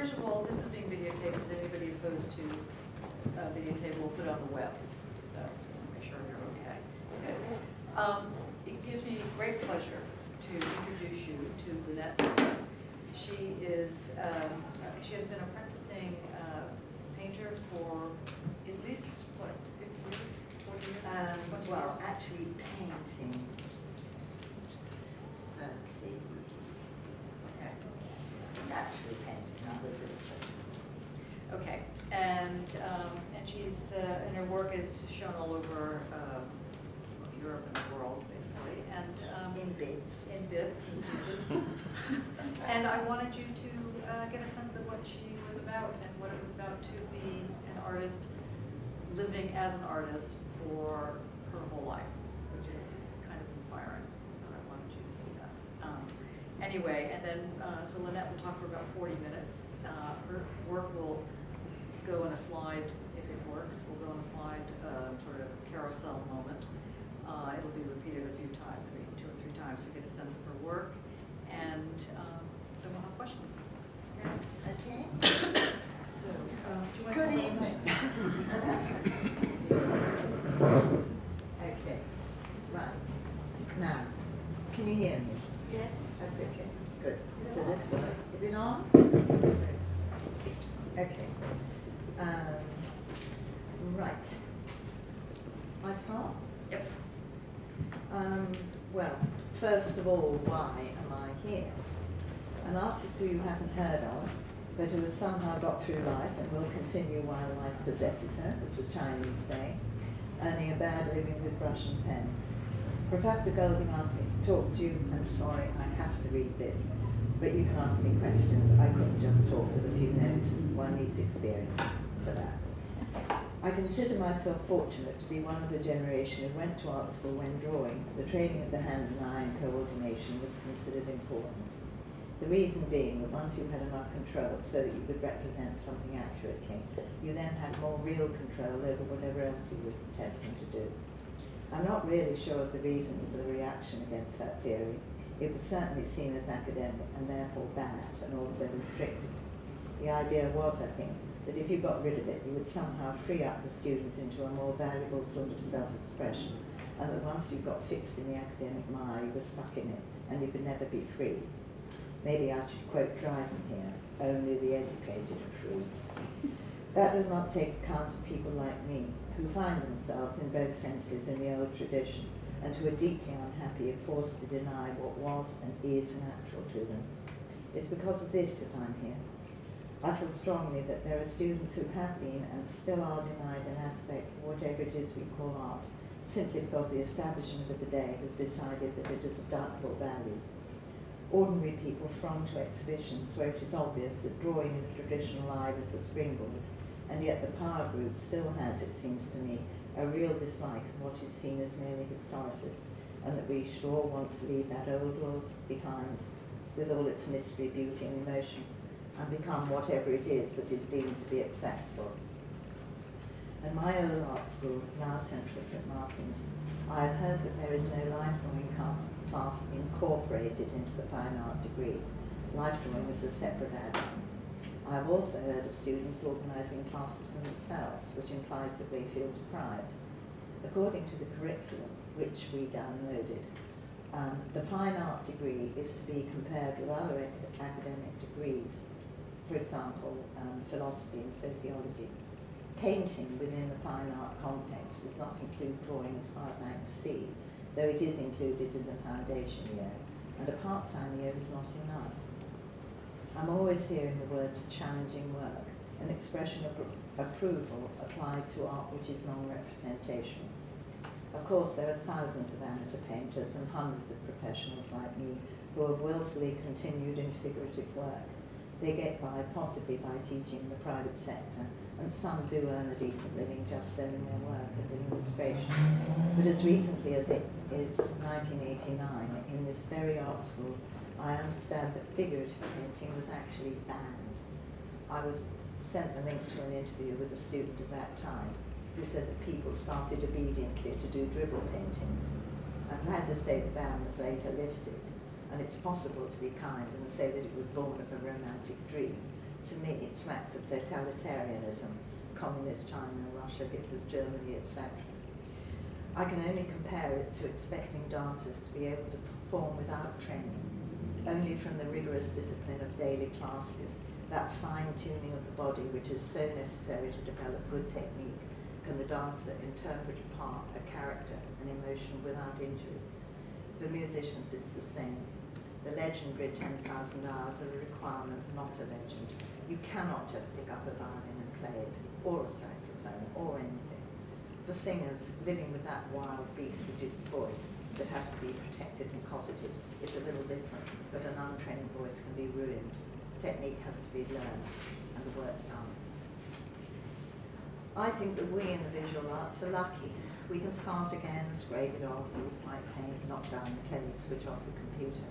first of all, this is being videotaped. Is anybody opposed to uh, videotape? We'll put it on the web. So just want to make sure you're okay. Good. Um, It gives me great pleasure to introduce you to Lynette. She is, um, she has been a practicing uh, painter for at least, what, 50 years, 40 years? Um, 20 well, years? actually painting thirty, Okay. actually painting, not illustration. Okay, and, um, and she's, uh, and her work is shown all over, um, Europe and the world, basically, and, um, In bits. in bits and pieces. And I wanted you to, uh, get a sense of what she was about and what it was about to be an artist, living as an artist for her whole life, which is kind of inspiring, so I wanted you to see that. Um, Anyway, and then, uh, so Lynette will talk for about forty minutes. Uh, Her work will go in a slide, if it works, will go in a slide, uh, sort of carousel moment. Uh, It'll be repeated a few times, maybe two or three times, to get a sense of her work, and um, then we'll have questions. Okay. So, um, do you want to Good evening. Okay, right. Now, can you hear me? Yes. That's okay, good. So this one, is it on? Okay. Um, Right. I start? Yep. Um, well, first of all, why am I here? An artist who you haven't heard of, but who has somehow got through life and will continue while life possesses her, as the Chinese say, earning a bad living with brush and pen. Professor Golding asked me to talk to you, and sorry, I have to read this, but you can ask me questions. I couldn't just talk with a few notes. One needs experience for that. I consider myself fortunate to be one of the generation who went to art school when drawing. The training of the hand and eye and coordination was considered important. The reason being that once you had enough control so that you could represent something accurately, you then had more real control over whatever else you were attempting to do. I'm not really sure of the reasons for the reaction against that theory. It was certainly seen as academic and therefore bad and also restricted. The idea was, I think, that if you got rid of it, you would somehow free up the student into a more valuable sort of self-expression, and that once you got fixed in the academic mire, you were stuck in it, and you could never be free. Maybe I should quote Dryden here, only the educated are free. That does not take account of people like me, who find themselves in both senses in the old tradition, and who are deeply unhappy if forced to deny what was and is natural to them. It's because of this that I'm here. I feel strongly that there are students who have been and still are denied an aspect of whatever it is we call art, simply because the establishment of the day has decided that it is of doubtful value. Ordinary people throng to exhibitions where it is obvious that drawing in the traditional eye is the springboard, and yet the power group still has, it seems to me, a real dislike of what is seen as merely historicist, and that we should all want to leave that old world behind, with all its mystery, beauty, and emotion, and become whatever it is that is deemed to be acceptable. At my own art school, now Central St Martin's, I have heard that there is no life drawing class incorporated into the fine art degree. Life drawing is a separate add-on. I have also heard of students organising classes for themselves, which implies that they feel deprived. According to the curriculum, which we downloaded, um, the fine art degree is to be compared with other ac- academic degrees, for example, um, philosophy and sociology. Painting within the fine art context does not include drawing as far as I can see, though it is included in the foundation year, and a part-time year is not enough. I'm always hearing the words challenging work, an expression of approval applied to art which is non-representation. Of course, there are thousands of amateur painters and hundreds of professionals like me who have willfully continued in figurative work. They get by possibly by teaching in the private sector, and some do earn a decent living just selling their work at illustration. But as recently as it is 1989, in this very art school, I understand that figurative painting was actually banned. I was sent the link to an interview with a student at that time who said that people started obediently to do dribble paintings. I'm glad to say the ban was later lifted, and it's possible to be kind and say that it was born of a romantic dream, to me, it smacks of totalitarianism, communist China, Russia, Hitler's Germany, etc. I can only compare it to expecting dancers to be able to perform without training, only from the rigorous discipline of daily classes, that fine-tuning of the body which is so necessary to develop good technique, can the dancer interpret a part, a character, an emotion without injury. For musicians it's the same. The legendary 10,000 hours are a requirement, not a legend. You cannot just pick up a violin and play it, or a saxophone, or anything. For singers, living with that wild beast which is the voice that has to be protected and cosseted, it's a little different, but an untrained voice can be ruined. Technique has to be learned, and the work done. I think that we in the visual arts are lucky. We can start again, scrape it off, use white paint, knock down the clay, switch off the computer.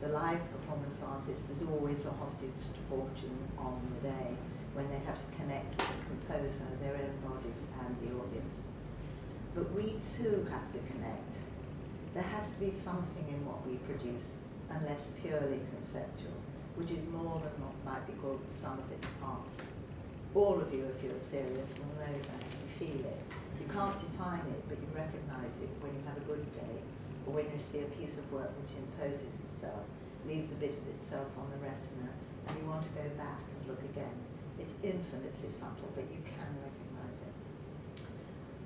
The live performance artist is always a hostage to fortune on the day when they have to connect with the composer, their own bodies, and the audience. But we too have to connect. There has to be something in what we produce, unless purely conceptual, which is more than what might be called the sum of its parts. All of you, if you're serious, will know that. You feel it. You can't define it, but you recognize it when you have a good day, or when you see a piece of work which imposes itself, leaves a bit of itself on the retina, and you want to go back and look again. It's infinitely subtle, but you can.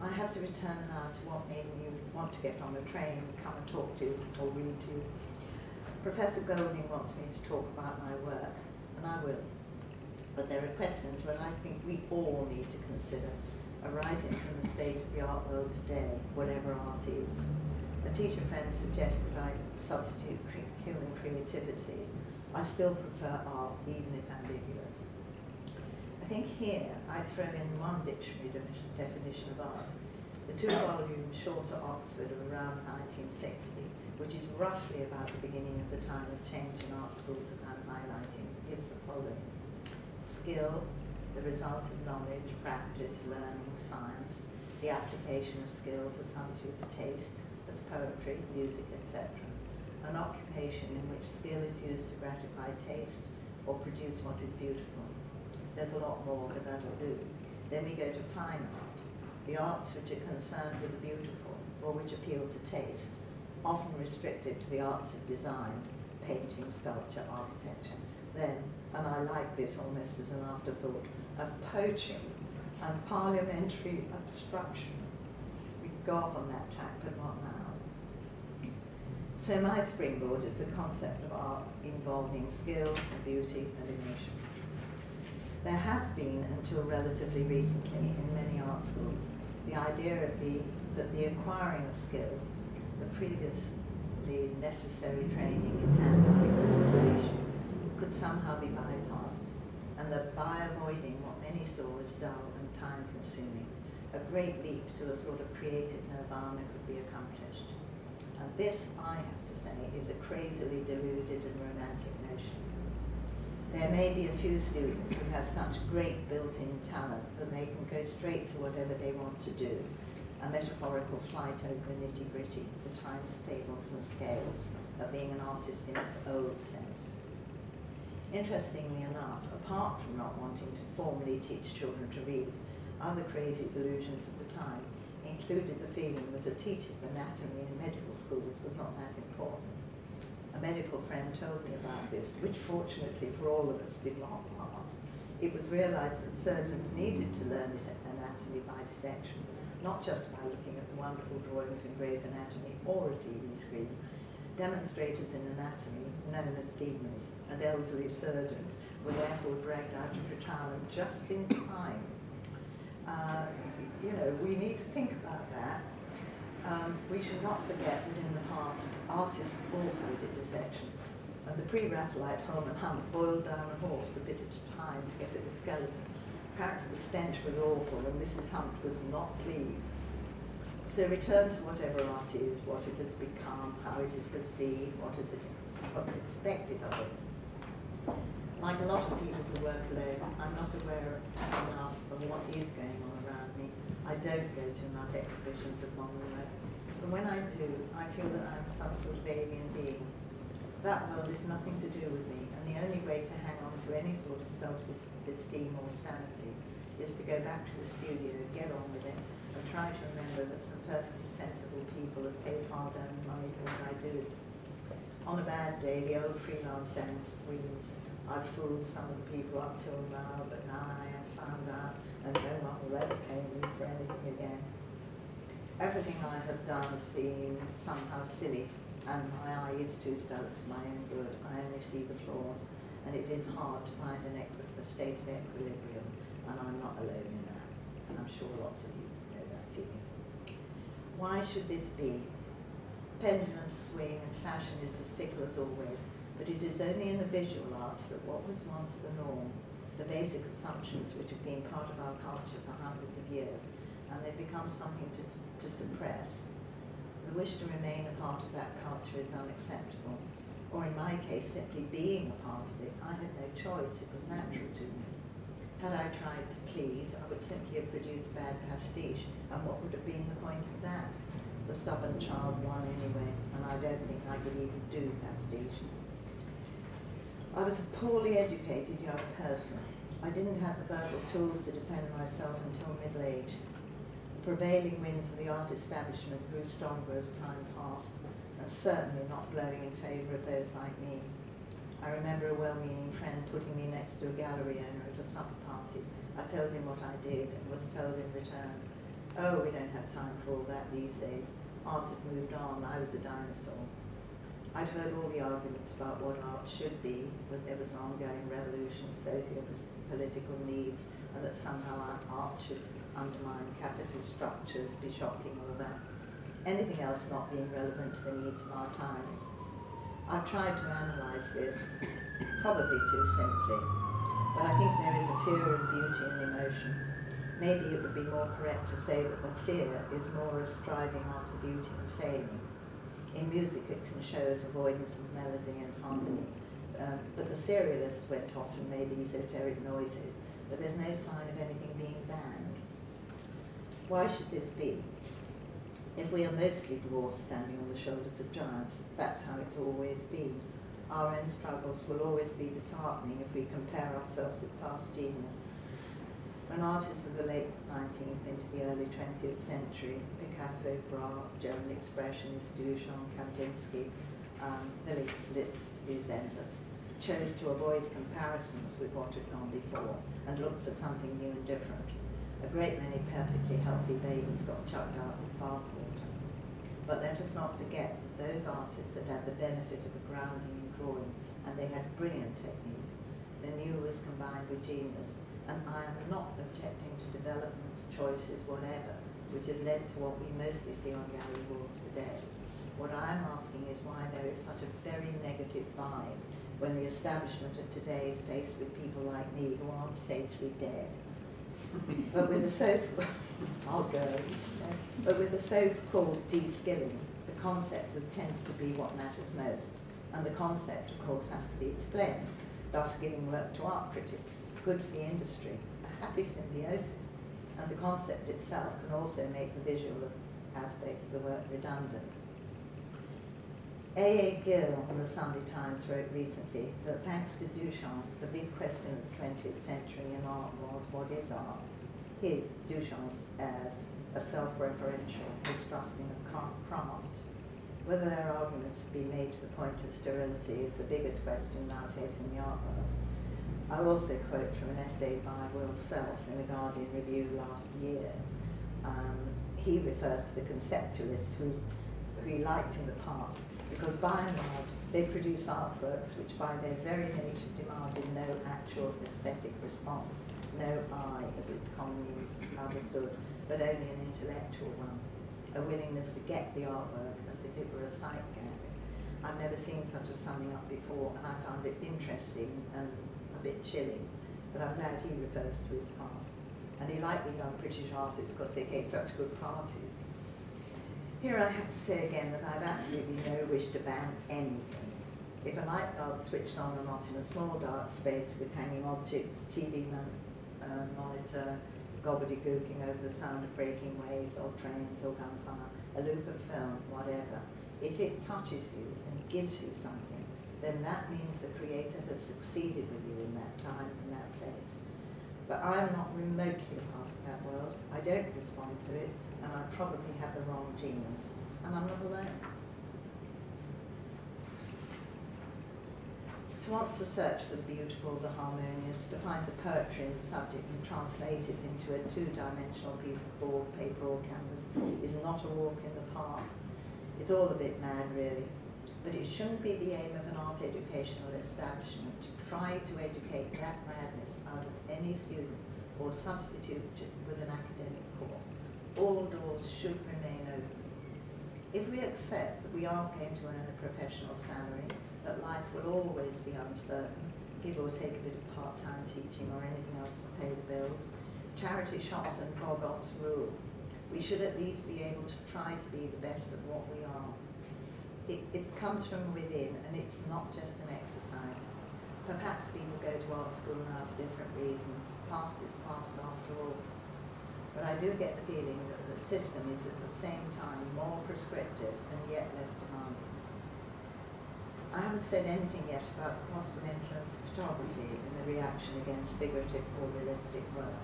I have to return now to what made me want to get on a train, and come and talk to you, or read to you. Professor Golding wants me to talk about my work, and I will. But there are questions that I think we all need to consider, arising from the state of the art world today, whatever art is. A teacher friend suggests that I substitute human creativity. I still prefer art, even if ambiguous. I think here I throw in one dictionary de- definition of art, the two-volume Shorter Oxford of around 1960, which is roughly about the beginning of the time of change in art schools that I'm highlighting, gives the following. Skill, the result of knowledge, practice, learning, science, the application of skill to some taste, as poetry, music, etc. An occupation in which skill is used to gratify taste or produce what is beautiful. There's a lot more, but that'll do. Then we go to fine art, the arts which are concerned with the beautiful or which appeal to taste, often restricted to the arts of design, painting, sculpture, architecture. Then, and I like this almost as an afterthought, of poaching and parliamentary obstruction. We could go off on that tack, but not now. So my springboard is the concept of art involving skill, beauty, and emotion. There has been, until relatively recently, in many art schools, the idea of the, that the acquiring of skill, the previously necessary training in hand-eye coordination, could somehow be bypassed, and that by avoiding what many saw as dull and time-consuming, a great leap to a sort of creative nirvana could be accomplished. And this, I have to say, is a crazily deluded and romantic notion. There may be a few students who have such great built-in talent that they can go straight to whatever they want to do, a metaphorical flight over nitty-gritty, the times tables and scales of being an artist in its old sense. Interestingly enough, apart from not wanting to formally teach children to read, other crazy delusions of the time included the feeling that a teaching of anatomy in medical schools was not that important. Medical friend told me about this, which fortunately for all of us did not pass. It was realized that surgeons needed to learn anatomy by dissection, not just by looking at the wonderful drawings in Gray's Anatomy or a TV screen. Demonstrators in anatomy, known as demons, and elderly surgeons were therefore dragged out of retirement just in time uh, you know, we need to think about that. Um, we should not forget that in the past, artists also did dissection. And the pre-Raphaelite Holman Hunt boiled down a horse a bit at a time to get at the skeleton. Apparently the stench was awful and Mrs. Hunt was not pleased. So return to whatever art is, what it has become, how it is perceived, what is it, what's expected of it. Like a lot of people who work alone, I'm not aware enough of what is going on. I don't go to enough exhibitions of modern work. And when I do, I feel that I'm some sort of alien being. That world is nothing to do with me, and the only way to hang on to any sort of self-esteem or sanity is to go back to the studio, and get on with it, and try to remember that some perfectly sensible people have paid hard-earned money for what I do. On a bad day, the old freelance sense wins. I've fooled some of the people up till now, but now I am found out, and no one will ever pay me for anything again. Everything I have done seems somehow silly, and my eye is too developed for my own good. I only see the flaws, and it is hard to find an a state of equilibrium, and I'm not alone in that. And I'm sure lots of you know that feeling. Why should this be? Pendulums swing and fashion is as fickle as always, but it is only in the visual arts that what was once the norm, the basic assumptions which have been part of our culture for hundreds of years, and they've become something to, to suppress. The wish to remain a part of that culture is unacceptable, or in my case, simply being a part of it. I had no choice, it was natural to me. Had I tried to please, I would simply have produced bad pastiche, and what would have been the point of that? The stubborn child won anyway, and I don't think I could even do pastiche. I was a poorly educated young person. I didn't have the verbal tools to defend myself until middle age. The prevailing winds of the art establishment grew stronger as time passed, and certainly not blowing in favour of those like me. I remember a well-meaning friend putting me next to a gallery owner at a supper party. I told him what I did and was told in return, oh, we don't have time for all that these days. Art had moved on, I was a dinosaur. I'd heard all the arguments about what art should be, that there was an ongoing revolution, socio-political needs, and that somehow art should undermine capitalist structures, be shocking, all that. Anything else not being relevant to the needs of our times. I've tried to analyse this, probably too simply, but I think there is a fear of beauty and emotion. Maybe it would be more correct to say that the fear is more of striving after beauty and failing. In music it can show us avoidance of melody and harmony, um, but the serialists went off and made esoteric noises, but there's no sign of anything being banned. Why should this be? If we are mostly dwarfs standing on the shoulders of giants, that's how it's always been. Our own struggles will always be disheartening if we compare ourselves with past genius. When artists of the late 19th into the early 20th century, Picasso, Braque, German Expressionists, Duchamp, Kandinsky, um, the list is endless, chose to avoid comparisons with what had gone before and looked for something new and different. A great many perfectly healthy babies got chucked out with bathwater. But let us not forget those artists that had the benefit of a grounding in drawing and they had brilliant technique. The new was combined with genius, and I am not objecting to developments, choices, whatever, which have led to what we mostly see on gallery walls today. What I am asking is why there is such a very negative vibe when the establishment of today is faced with people like me who aren't safely dead but with the so I'll go. But with the so-called de-skilling, the concept has tended to be what matters most, and the concept, of course, has to be explained, thus giving work to art critics, good for the industry, a happy symbiosis, and the concept itself can also make the visual aspect of the work redundant. A. A. Gill on the Sunday Times wrote recently that thanks to Duchamp, the big question of the 20th century in art was, what is art? His, Duchamp's, as a self-referential, mistrusting of craft. Whether their arguments be made to the point of sterility is the biggest question now facing the art world. I also quote from an essay by Will Self in a Guardian review last year. Um, he refers to the conceptualists who, who he liked in the past because by and large they produce artworks which by their very nature demanded no actual aesthetic response, no eye as it's commonly understood, but only an intellectual one, a willingness to get the artwork as if it were a sight gag. I've never seen such a summing up before and I found it interesting and a bit chilling, but I'm glad he refers to his past. And he liked the young British artists because they gave such good parties. Here I have to say again that I have absolutely no wish to ban anything. If a light bulb switched on and off in a small dark space with hanging objects, TV uh, monitor, gobbledygooking over the sound of breaking waves or trains or gunfire, a loop of film, whatever, if it touches you and gives you something, then that means the creator has succeeded with you in that time, in that place. But I'm not remotely a part of that world. I don't respond to it, and I probably have the wrong genes. And I'm not alone. To to search for the beautiful, the harmonious, to find the poetry in the subject and translate it into a two-dimensional piece of board, paper or canvas is not a walk in the park. It's all a bit mad, really. But it shouldn't be the aim of an art educational establishment to try to educate that madness out of any student or substitute it with an academic course. All doors should remain open. If we accept that we aren't going to earn a professional salary, that life will always be uncertain, people will take a bit of part-time teaching or anything else to pay the bills, charity shops and bogots rule. We should at least be able to try to be the best of what we are. It, it comes from within and it's not just an exercise. Perhaps people go to art school now for different reasons. Past is past after all. But I do get the feeling that the system is at the same time more prescriptive and yet less demanding. I haven't said anything yet about the possible influence of photography in the reaction against figurative or realistic work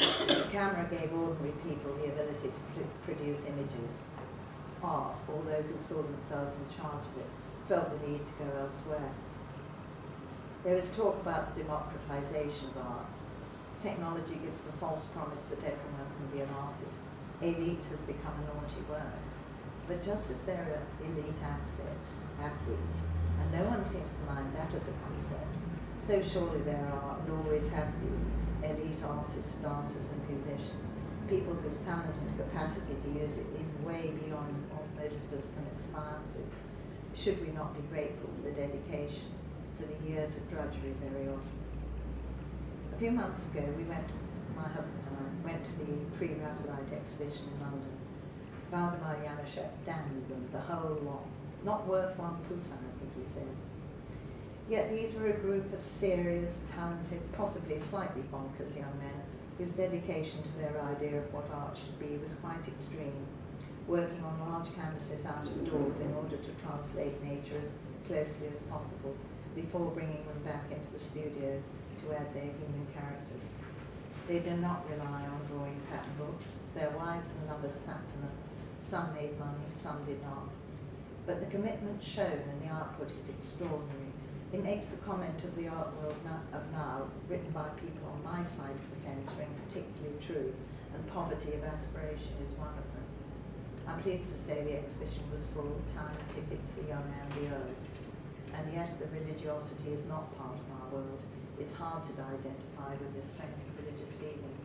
the camera gave ordinary people the ability to pr produce images. Art, although who saw themselves in charge of it, felt the need to go elsewhere. There is talk about the democratization of art. Technology gives the false promise that everyone can be an artist. Elite has become a naughty word. But just as there are elite athletes, athletes, and no one seems to mind that as a concept, so surely there are, and always have been, elite artists, dancers and musicians, people whose talent and capacity to use it is way beyond what most of us can aspire to. Should we not be grateful for the dedication, for the years of drudgery very often? A few months ago, we went, my husband and I, went to the pre-Raphaelite exhibition in London. Waldemar Januszczak damned them, the whole lot. Not worth one Poussin, I think he said. Yet these were a group of serious, talented, possibly slightly bonkers young men whose dedication to their idea of what art should be was quite extreme, working on large canvases out of doors in order to translate nature as closely as possible before bringing them back into the studio to add their human characters. They did not rely on drawing pattern books. Their wives and lovers sat for them. Some made money, some did not. But the commitment shown in the output is extraordinary. It makes the comment of the art world of now, written by people on my side of the fence, ring particularly true, and poverty of aspiration is one of them. I'm pleased to say the exhibition was full, time tickets, the young and the old. And yes, the religiosity is not part of our world. It's hard to identify with the strength of religious feeling.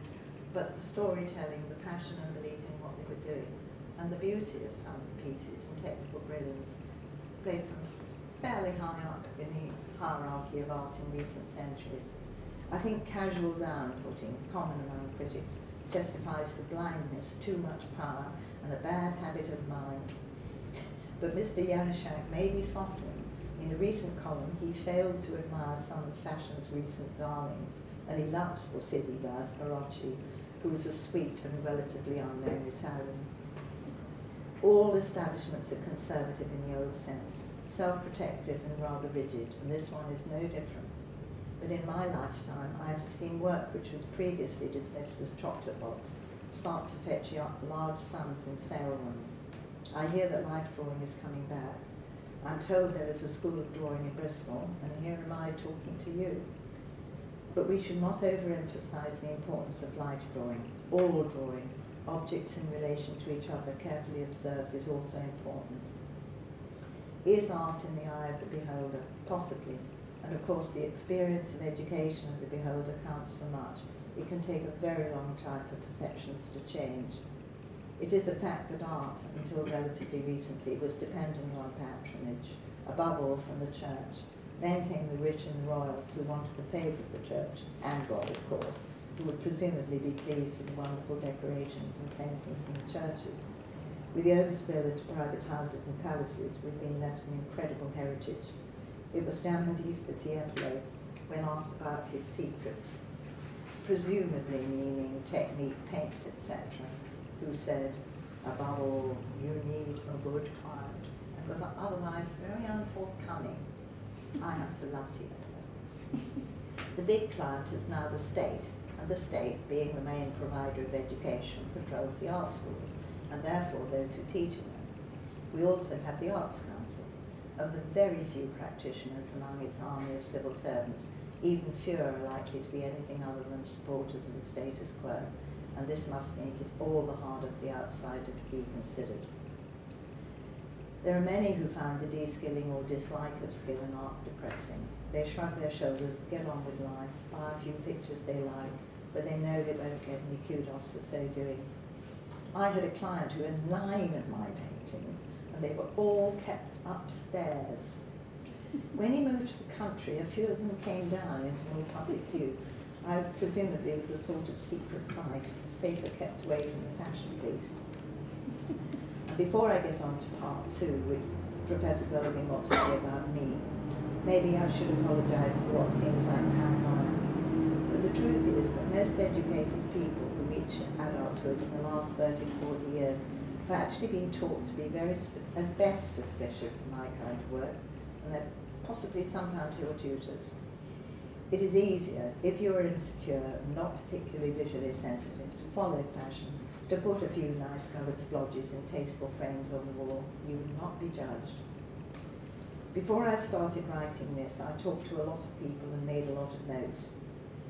But the storytelling, the passion and belief in what they were doing, and the beauty of some pieces and technical brilliance place them fairly high up in the hierarchy of art in recent centuries. I think casual down-putting, common among critics, testifies to blindness, too much power, and a bad habit of mind. But Mr. Januszczak may be softening. In a recent column, he failed to admire some of fashion's recent darlings, and he loves, he does, Verrocchio, who is a sweet and relatively unknown Italian. All establishments are conservative in the old sense, self-protective and rather rigid, and this one is no different. But in my lifetime, I have seen work which was previously dismissed as chocolate box start to fetch large sums in sale runs. I hear that life drawing is coming back. I'm told there is a school of drawing in Bristol, and here am I talking to you. But we should not overemphasize the importance of life drawing, all drawing, objects in relation to each other carefully observed is also important. Is art in the eye of the beholder? Possibly. And of course the experience and education of the beholder counts for much it can take a very long time for perceptions to change. It is a fact that art, until relatively recently, was dependent on patronage, above all from the church. Then came the rich and the royals who wanted the favour of the church, and God, of course, who would presumably be pleased with the wonderful decorations and paintings in the churches. With the overspill into private houses and palaces, we've been left an incredible heritage. It was Giambattista Tiepolo, when asked about his secrets, presumably meaning technique, paints, etc., who said, above all, you need a good client, and was otherwise very unforthcoming. I have to love Tiepolo. The big client is now the state, and the state, being the main provider of education, controls the art schools, and therefore those who teach in them. We also have the Arts Council. Of the very few practitioners among its army of civil servants, even fewer are likely to be anything other than supporters of the status quo, and this must make it all the harder for the outsider to be considered. There are many who find the de-skilling or dislike of skill in art depressing. They shrug their shoulders, get on with life, buy a few pictures they like, but they know they won't get any kudos for so doing. I had a client who had nine of my paintings, and they were all kept upstairs. When he moved to the country, a few of them came down into more public view. I presumably it was a sort of secret price, safer kept away from the fashion. And before I get on to part two, with Professor Golding wants to say about me, maybe I should apologise for what seems like paranoia. But the truth is that most educated people who reach adulthood in the last 30, 40 years have actually been taught to be very, at best, suspicious of my kind of work, and they're possibly sometimes your tutors. It is easier, if you are insecure and not particularly visually sensitive, to follow fashion, to put a few nice coloured splodges in tasteful frames on the wall. You will not be judged. Before I started writing this, I talked to a lot of people and made a lot of notes.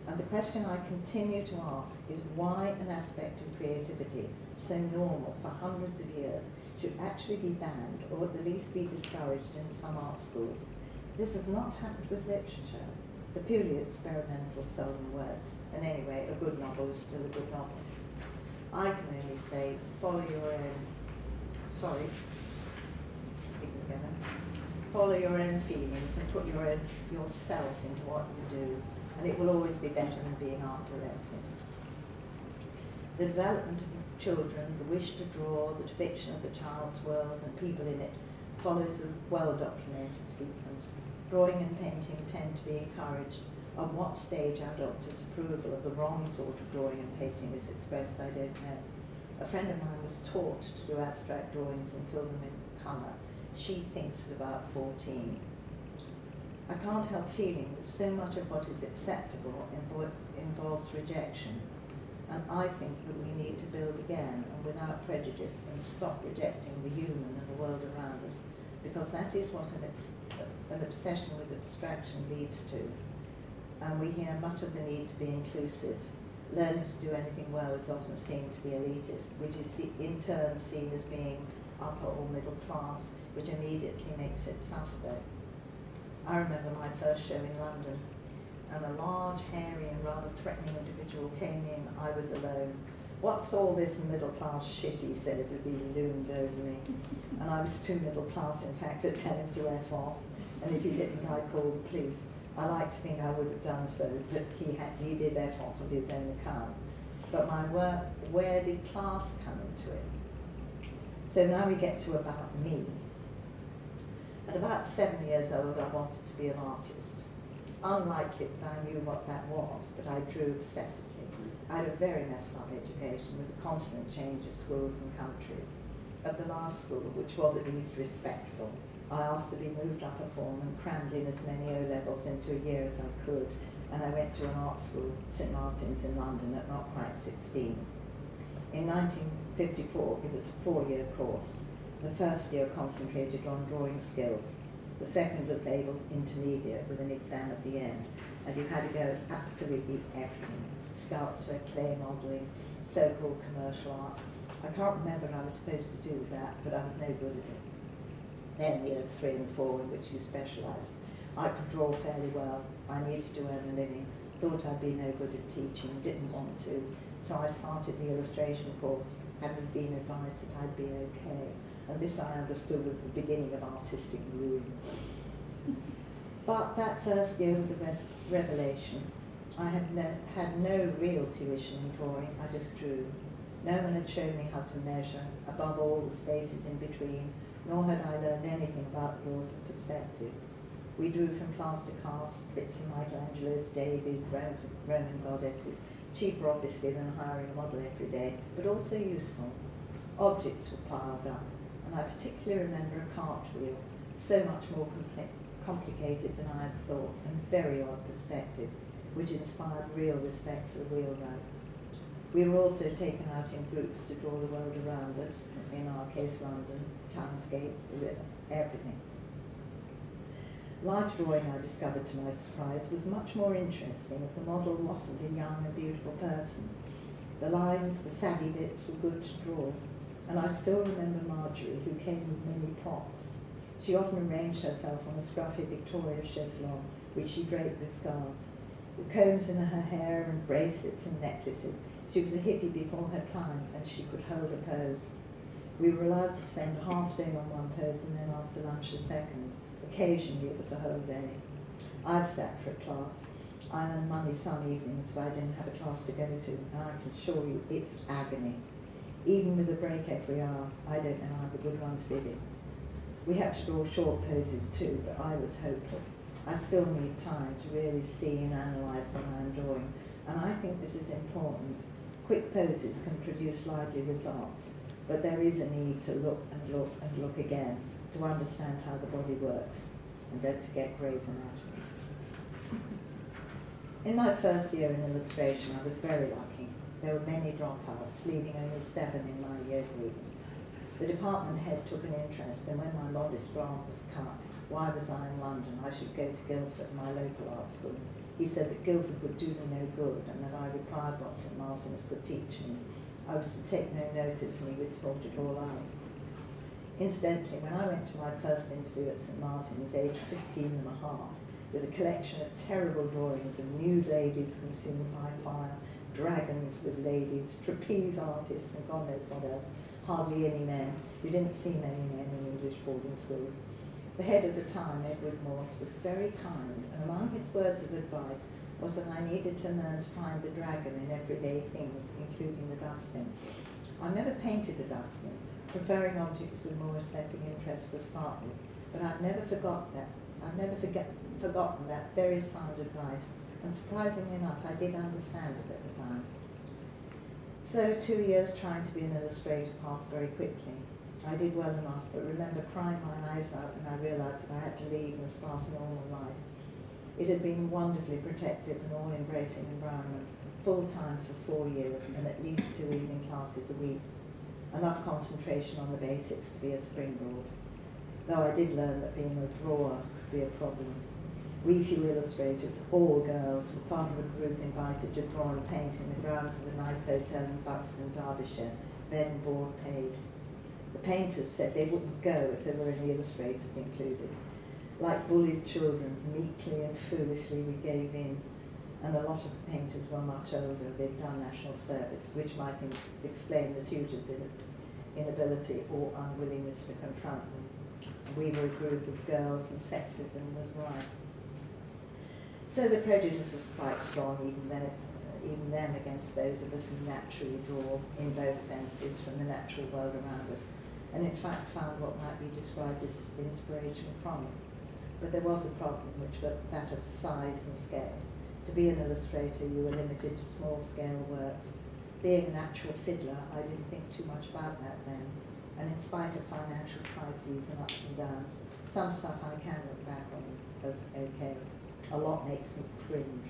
And the question I continue to ask is why an aspect of creativity so normal for hundreds of years should actually be banned or at the least be discouraged in some art schools. This has not happened with literature. The purely experimental seldom works, and anyway, a good novel is still a good novel. I can only say, follow your own, sorry, follow your own feelings and put your own, yourself into what you do, and it will always be better than being art directed. The development of children, the wish to draw, the depiction of the child's world and people in it follows a well-documented sequence. Drawing and painting tend to be encouraged. On what stage adult disapproval of the wrong sort of drawing and painting is expressed, I don't know. A friend of mine was taught to do abstract drawings and fill them in colour. She thinks at about 14. I can't help feeling that so much of what is acceptable invo involves rejection. And I think that we need to build again and without prejudice and stop rejecting the human and the world around us because that is what an, an obsession with abstraction leads to. And we hear much of the need to be inclusive. Learning to do anything well is often seen to be elitist, which is in turn seen as being upper or middle class, which immediately makes it suspect. I remember my first show in London, and a large, hairy, and rather threatening individual came in. I was alone what's all this middle class shit, he says, as he loomed over me. And I was too middle class, in fact, to tell him to F off. And if he didn't, I called the police. I like to think I would have done so, but he, had, he did F off of his own account. But my work, where did class come into it? So now we get to about me. At about seven years old, I wanted to be an artist. Unlikely that I knew what that was, but I drew obsessively. I had a very messed up education with a constant change of schools and countries. At the last school, which was at least respectable, I asked to be moved up a form and crammed in as many O-levels into a year as I could, and I went to an art school, St Martin's in London, at not quite 16. In 1954, it was a four-year course. The first year concentrated on drawing skills. The second was labelled intermediate with an exam at the end, and you had to go absolutely everything sculpture, clay modelling, so-called commercial art. I can't remember what I was supposed to do with that, but I was no good at it. Then years three and four in which you specialised. I could draw fairly well. I needed to earn a living. Thought I'd be no good at teaching, didn't want to. So I started the illustration course, having been advised that I'd be okay. And this I understood was the beginning of artistic ruin. But that first year was a revelation. I had no, had no real tuition in drawing, I just drew. No one had shown me how to measure, above all the spaces in between, nor had I learned anything about the laws of perspective. We drew from plaster casts, bits of Michelangelo's David, Roman goddesses, cheaper obviously than hiring a model every day, but also useful. Objects were piled up, I particularly remember a cartwheel, so much more complicated than I had thought, and very odd perspective, which inspired real respect for the wheelwright. We were also taken out in groups to draw the world around us, in our case London, townscape, the river, everything. Life drawing, I discovered to my surprise, was much more interesting if the model wasn't a young and beautiful person. The lines, the saggy bits were good to draw, and I still remember Marjorie, who came with many props. She often arranged herself on a scruffy Victoria chaise longue, which she draped with scarves. With combs in her hair and bracelets and necklaces, she was a hippie before her time, and she could hold a pose. We were allowed to spend a half day on one pose and then after lunch a second. Occasionally it was a whole day. I've sat for a class. I earned money some evenings if I didn't have a class to go to, and I can assure you it's agony. Even with a break every hour, I don't know how the good ones did it. We had to draw short poses too, but I was hopeless. I still need time to really see and analyse what I'm drawing, and I think this is important. Quick poses can produce lively results, but there is a need to look and look and look again to understand how the body works. And don't forget Gray's Anatomy. In my first year in illustration, I was very lucky. There were many dropouts, leaving only seven in my year group. The department head took an interest, and when my modest grant was cut, why was I in London? I should go to Guildford, my local art school. He said that Guildford would do me no good, and that I required what St Martin's could teach me. I was to take no notice, and he would sort it all out. Incidentally, when I went to my first interview at St Martin's, aged 15 and a half, with a collection of terrible drawings of nude ladies consumed by fire, dragons with ladies, trapeze artists, and God knows what else, hardly any men. You didn't see many men in English boarding schools. The head of the time, Edward Morse, was very kind, and among his words of advice was that I needed to learn to find the dragon in everyday things, including the dustbin. I've never painted a dustbin, preferring objects with more aesthetic interest to start with, but I've never forgot that. I've never forget, forgotten that very sound advice, and surprisingly enough, I did understand it at the time. So two years trying to be an illustrator passed very quickly. I did well enough, but remember crying my eyes out when I realised that I had to leave and start a normal life. It had been a wonderfully protective and all-embracing environment, full-time for four years and at least two evening classes a week. Enough concentration on the basics to be a springboard. Though I did learn that being a drawer could be a problem. We few illustrators, all girls, were part of a group invited to draw and paint in the grounds of a nice hotel in Buxton, Derbyshire, and board paid. The painters said they wouldn't go if there were any illustrators included. Like bullied children, meekly and foolishly we gave in, and a lot of the painters were much older, they'd done national service, which might explain the tutors' inability or unwillingness to confront them. We were a group of girls and sexism was right. So the prejudice was quite strong even then, even then against those of us who naturally draw in both senses from the natural world around us and in fact found what might be described as inspiration from it. But there was a problem, which was that of size and scale. To be an illustrator, you were limited to small-scale works. Being an actual fiddler, I didn't think too much about that then. And in spite of financial crises and ups and downs, some stuff I can look back on as okay. A lot makes me cringe.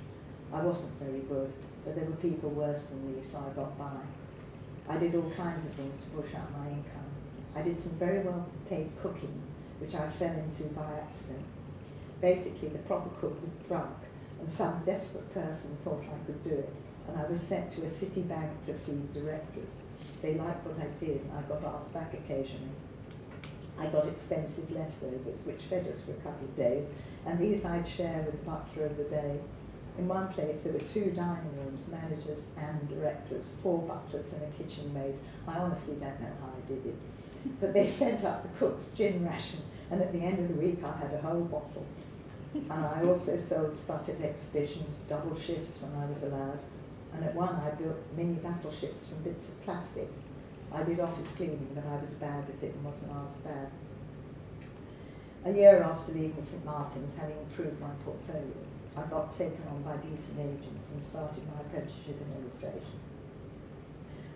I wasn't very good, but there were people worse than me, so I got by. I did all kinds of things to push up my income. I did some very well paid cooking, which I fell into by accident. Basically, the proper cook was drunk, and some desperate person thought I could do it, and I was sent to a city bank to feed directors. They liked what I did, and I got asked back occasionally. I got expensive leftovers, which fed us for a couple of days, and these I'd share with the butler of the day. In one place, there were two dining rooms, managers and directors, four butlers and a kitchen maid. I honestly don't know how I did it. But they sent up the cook's gin ration, and at the end of the week I had a whole bottle. And I also sold stuff at exhibitions, double shifts when I was allowed. And at one I built mini battleships from bits of plastic. I did office cleaning, but I was bad at it and wasn't asked bad. A year after leaving St Martin's, having improved my portfolio, I got taken on by decent agents and started my apprenticeship in illustration.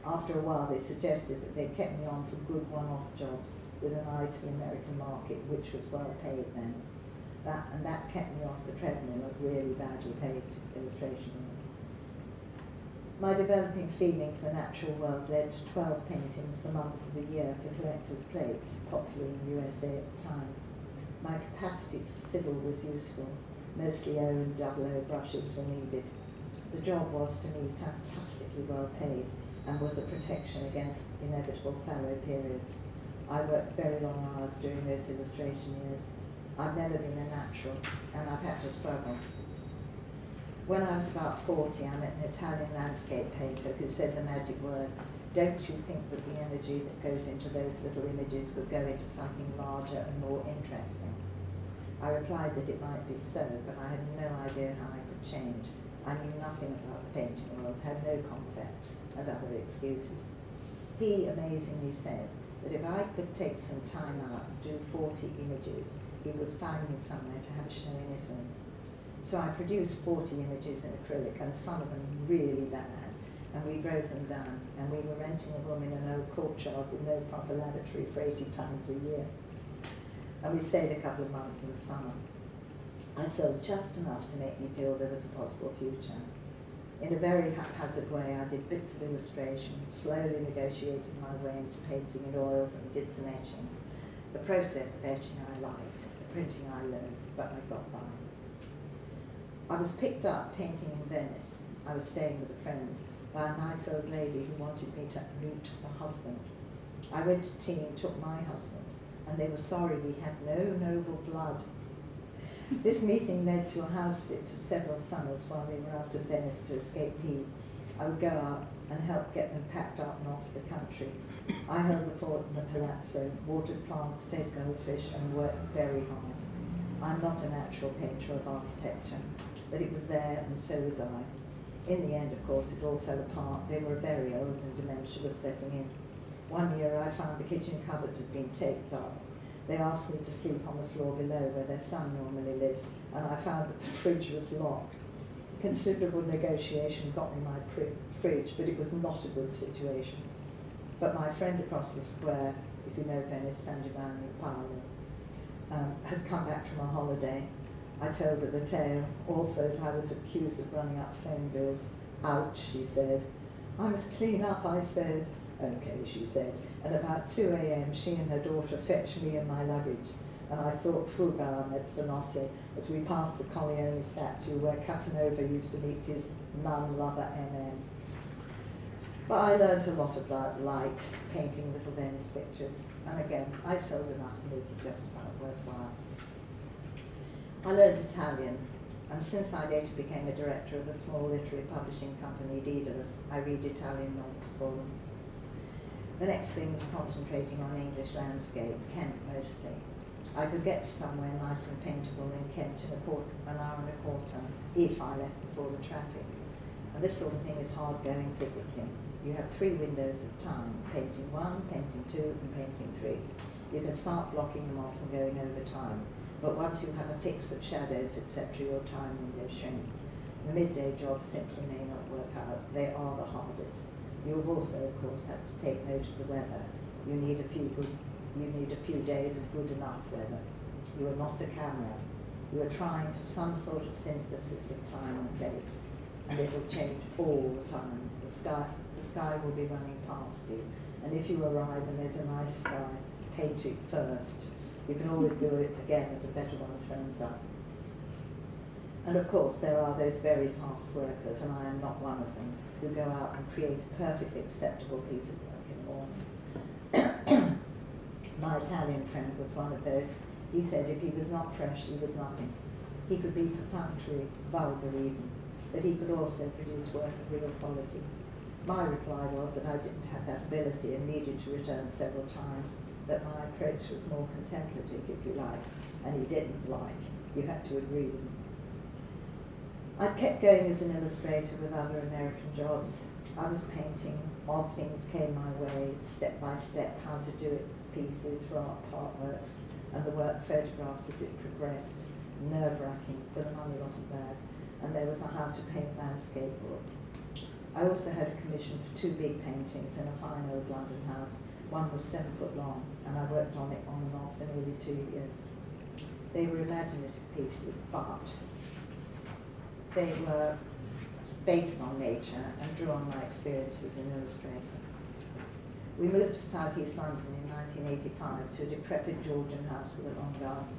After a while, they suggested that they kept me on for good one-off jobs with an eye to the American market, which was well paid then. That, and that kept me off the treadmill of really badly paid illustration. My developing feeling for the natural world led to 12 paintings the months of the year for collector's plates, popular in the USA at the time. My capacity for fiddle was useful. Mostly O and double O brushes were needed. The job was to me fantastically well paid and was a protection against inevitable fallow periods. I worked very long hours during those illustration years. I've never been a natural, and I've had to struggle. When I was about 40, I met an Italian landscape painter who said the magic words, don't you think that the energy that goes into those little images could go into something larger and more interesting? I replied that it might be so, but I had no idea how I could change. I knew nothing about the painting world, had no concepts and other excuses. He amazingly said, that if I could take some time out and do 40 images, he would find me somewhere to have a show in Italy. So I produced 40 images in acrylic, and some of them really bad. And we drove them down, and we were renting a room in an old courtyard with no proper lavatory for 80 pounds a year. And we stayed a couple of months in the summer. I sold just enough to make me feel there was a possible future. In a very haphazard way, I did bits of illustration, slowly negotiated my way into painting in oils and did some etching. The process of etching I liked, the printing I loathed, but I got by. I was picked up painting in Venice. I was staying with a friend by a nice old lady who wanted me to meet her husband. I went to tea and took my husband, and they were sorry we had no noble blood this meeting led to a house sit for several summers while we were out of Venice to escape heat. I would go out and help get them packed up and off the country. I held the fort in the palazzo, watered plants, fed goldfish, and worked very hard. I'm not a natural painter of architecture, but it was there and so was I. In the end, of course, it all fell apart. They were very old and dementia was setting in. One year I found the kitchen cupboards had been taped up they asked me to sleep on the floor below where their son normally lived, and I found that the fridge was locked. Considerable negotiation got me my fridge, but it was not a good situation. But my friend across the square, if you know Venice, San Giovanni Paolo, um, had come back from a holiday. I told her the tale. Also, I was accused of running up phone bills. Ouch, she said. I must clean up, I said. Okay, she said. And about 2 a.m., she and her daughter fetched me and my luggage. And I thought Fuga Mezzanotte as we passed the Colleoni statue where Casanova used to meet his nun-lover MM. But I learned a lot about light, painting little Venice pictures. And again, I sold enough to make it just about worthwhile. I learned Italian, and since I later became a director of a small literary publishing company, Dedalus, I read Italian novels for them. The next thing was concentrating on English landscape, Kent mostly. I could get somewhere nice and paintable in Kent in a quarter, an hour and a quarter if I left before the traffic. And this sort of thing is hard going physically. You have three windows of time, painting one, painting two, and painting three. You can start blocking them off and going over time. But once you have a fix of shadows, etc., your time window shrinks. The midday jobs simply may not work out. They are the hardest. You have also, of course, had to take note of the weather. You need a few good, you need a few days of good enough weather. You are not a camera. You are trying for some sort of synthesis of time and place, and it will change all the time. The sky, the sky will be running past you, and if you arrive and there's a nice sky, paint it first. You can always do it again if a better one turns up. And of course, there are those very fast workers, and I am not one of them who go out and create a perfectly acceptable piece of work in the morning. My Italian friend was one of those. He said if he was not fresh, he was nothing. He could be perfunctory, vulgar even, but he could also produce work of real quality. My reply was that I didn't have that ability and needed to return several times, that my approach was more contemplative, if you like, and he didn't like. You had to agree with him. I kept going as an illustrator with other American jobs. I was painting, odd things came my way, step by step, how to do it, pieces for art partworks, and the work photographed as it progressed. Nerve-wracking, but the money wasn't bad, and there was a how to paint landscape book. I also had a commission for two big paintings in a fine old London house. One was seven foot long, and I worked on it on and off for nearly two years. They were imaginative pieces, but they were based on nature and drew on my experience as an illustrator. We moved to southeast London in 1985 to a decrepit Georgian house with a long garden.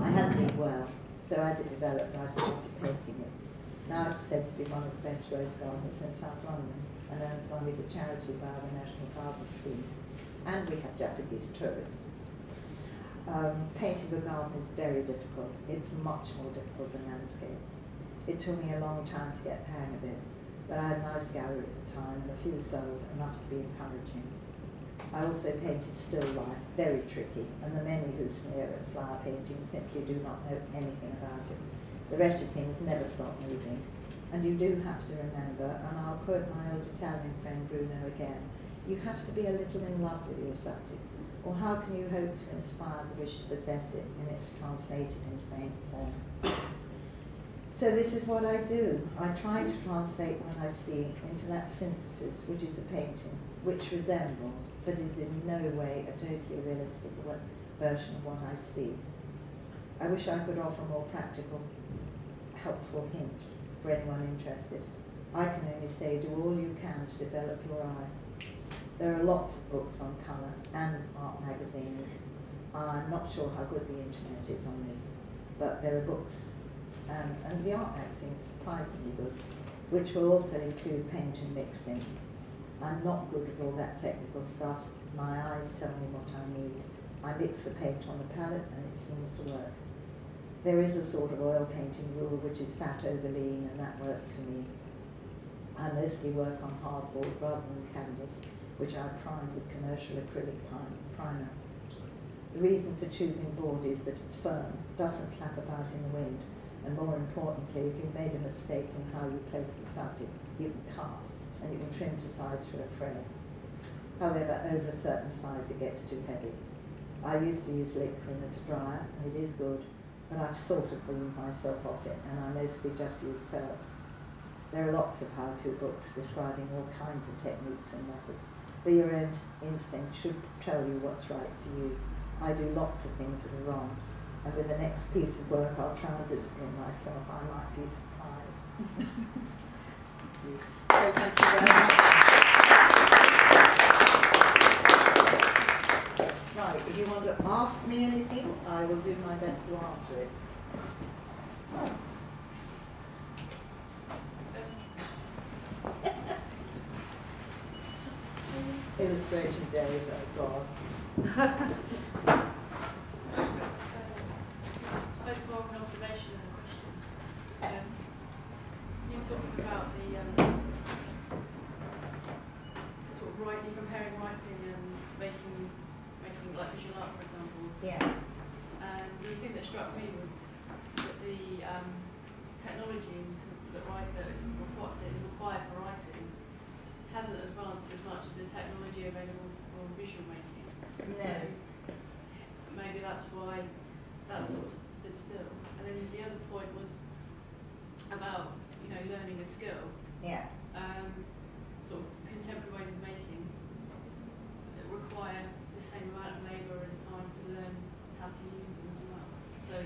I hadn't been well, so as it developed, I started painting it. Now it's said to be one of the best rose gardens in South London and earns money for charity via the National Garden Scheme. And we have Japanese tourists. Um, painting a garden is very difficult. It's much more difficult than landscape. It took me a long time to get the hang of it, but I had a nice gallery at the time and a few sold, enough to be encouraging. I also painted still life, very tricky, and the many who sneer at flower painting simply do not know anything about it. The wretched things never stop moving. And you do have to remember, and I'll quote my old Italian friend Bruno again, you have to be a little in love with your subject, or how can you hope to inspire the wish to possess it in its translated and paint form? So this is what I do. I try to translate what I see into that synthesis, which is a painting, which resembles, but is in no way a totally realistic version of what I see. I wish I could offer more practical, helpful hints for anyone interested. I can only say do all you can to develop your eye. There are lots of books on colour and art magazines. I'm not sure how good the internet is on this, but there are books um, and the art magazine is surprisingly good, which will also include paint and mixing. I'm not good at all that technical stuff. My eyes tell me what I need. I mix the paint on the palette and it seems to work. There is a sort of oil painting rule which is fat over lean and that works for me. I mostly work on hardboard rather than canvas, which I prime with commercial acrylic primer. The reason for choosing board is that it's firm, doesn't flap about in the wind, and more importantly, if you've made a mistake in how you place the subject, you can cut and you can trim to size for a frame. However, over a certain size it gets too heavy. I used to use Liquin as a dryer and it is good, but I've sort of weaned myself off it and I mostly just use turps. There are lots of how-to books describing all kinds of techniques and methods, but your own instinct should tell you what's right for you. I do lots of things that are wrong, and with the next piece of work, I'll try and discipline myself. I might be surprised. so thank you very much. Right, if you want to ask me anything, I will do my best to answer it. Illustration days, oh God. talking about the um, sort of writing, comparing writing and making making like visual art, for example. Yeah. And the thing that struck me was that the um, technology that write that what that is required for writing hasn't advanced as much as the technology available for visual making. No. So maybe that's why that sort of stood still. And then the other point was about you know, learning a skill. Yeah. Um, sort of contemporary ways of making that require the same amount of labour and time to learn how to use them as well. So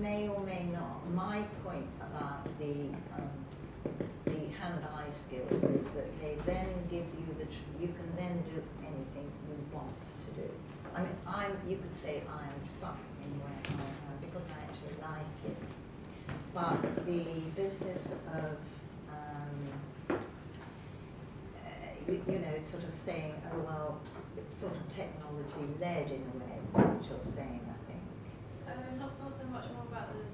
may or may not. My point about the um, the hand-eye skills is that they then give you the you can then do anything you want to do. I mean, I'm you could say I'm stuck in where I am because I actually like it but the business of, um, uh, you, you, know, sort of saying, oh, well, it's sort of technology led in a way, is what you're saying, I think. Uh, not, not so much more about the,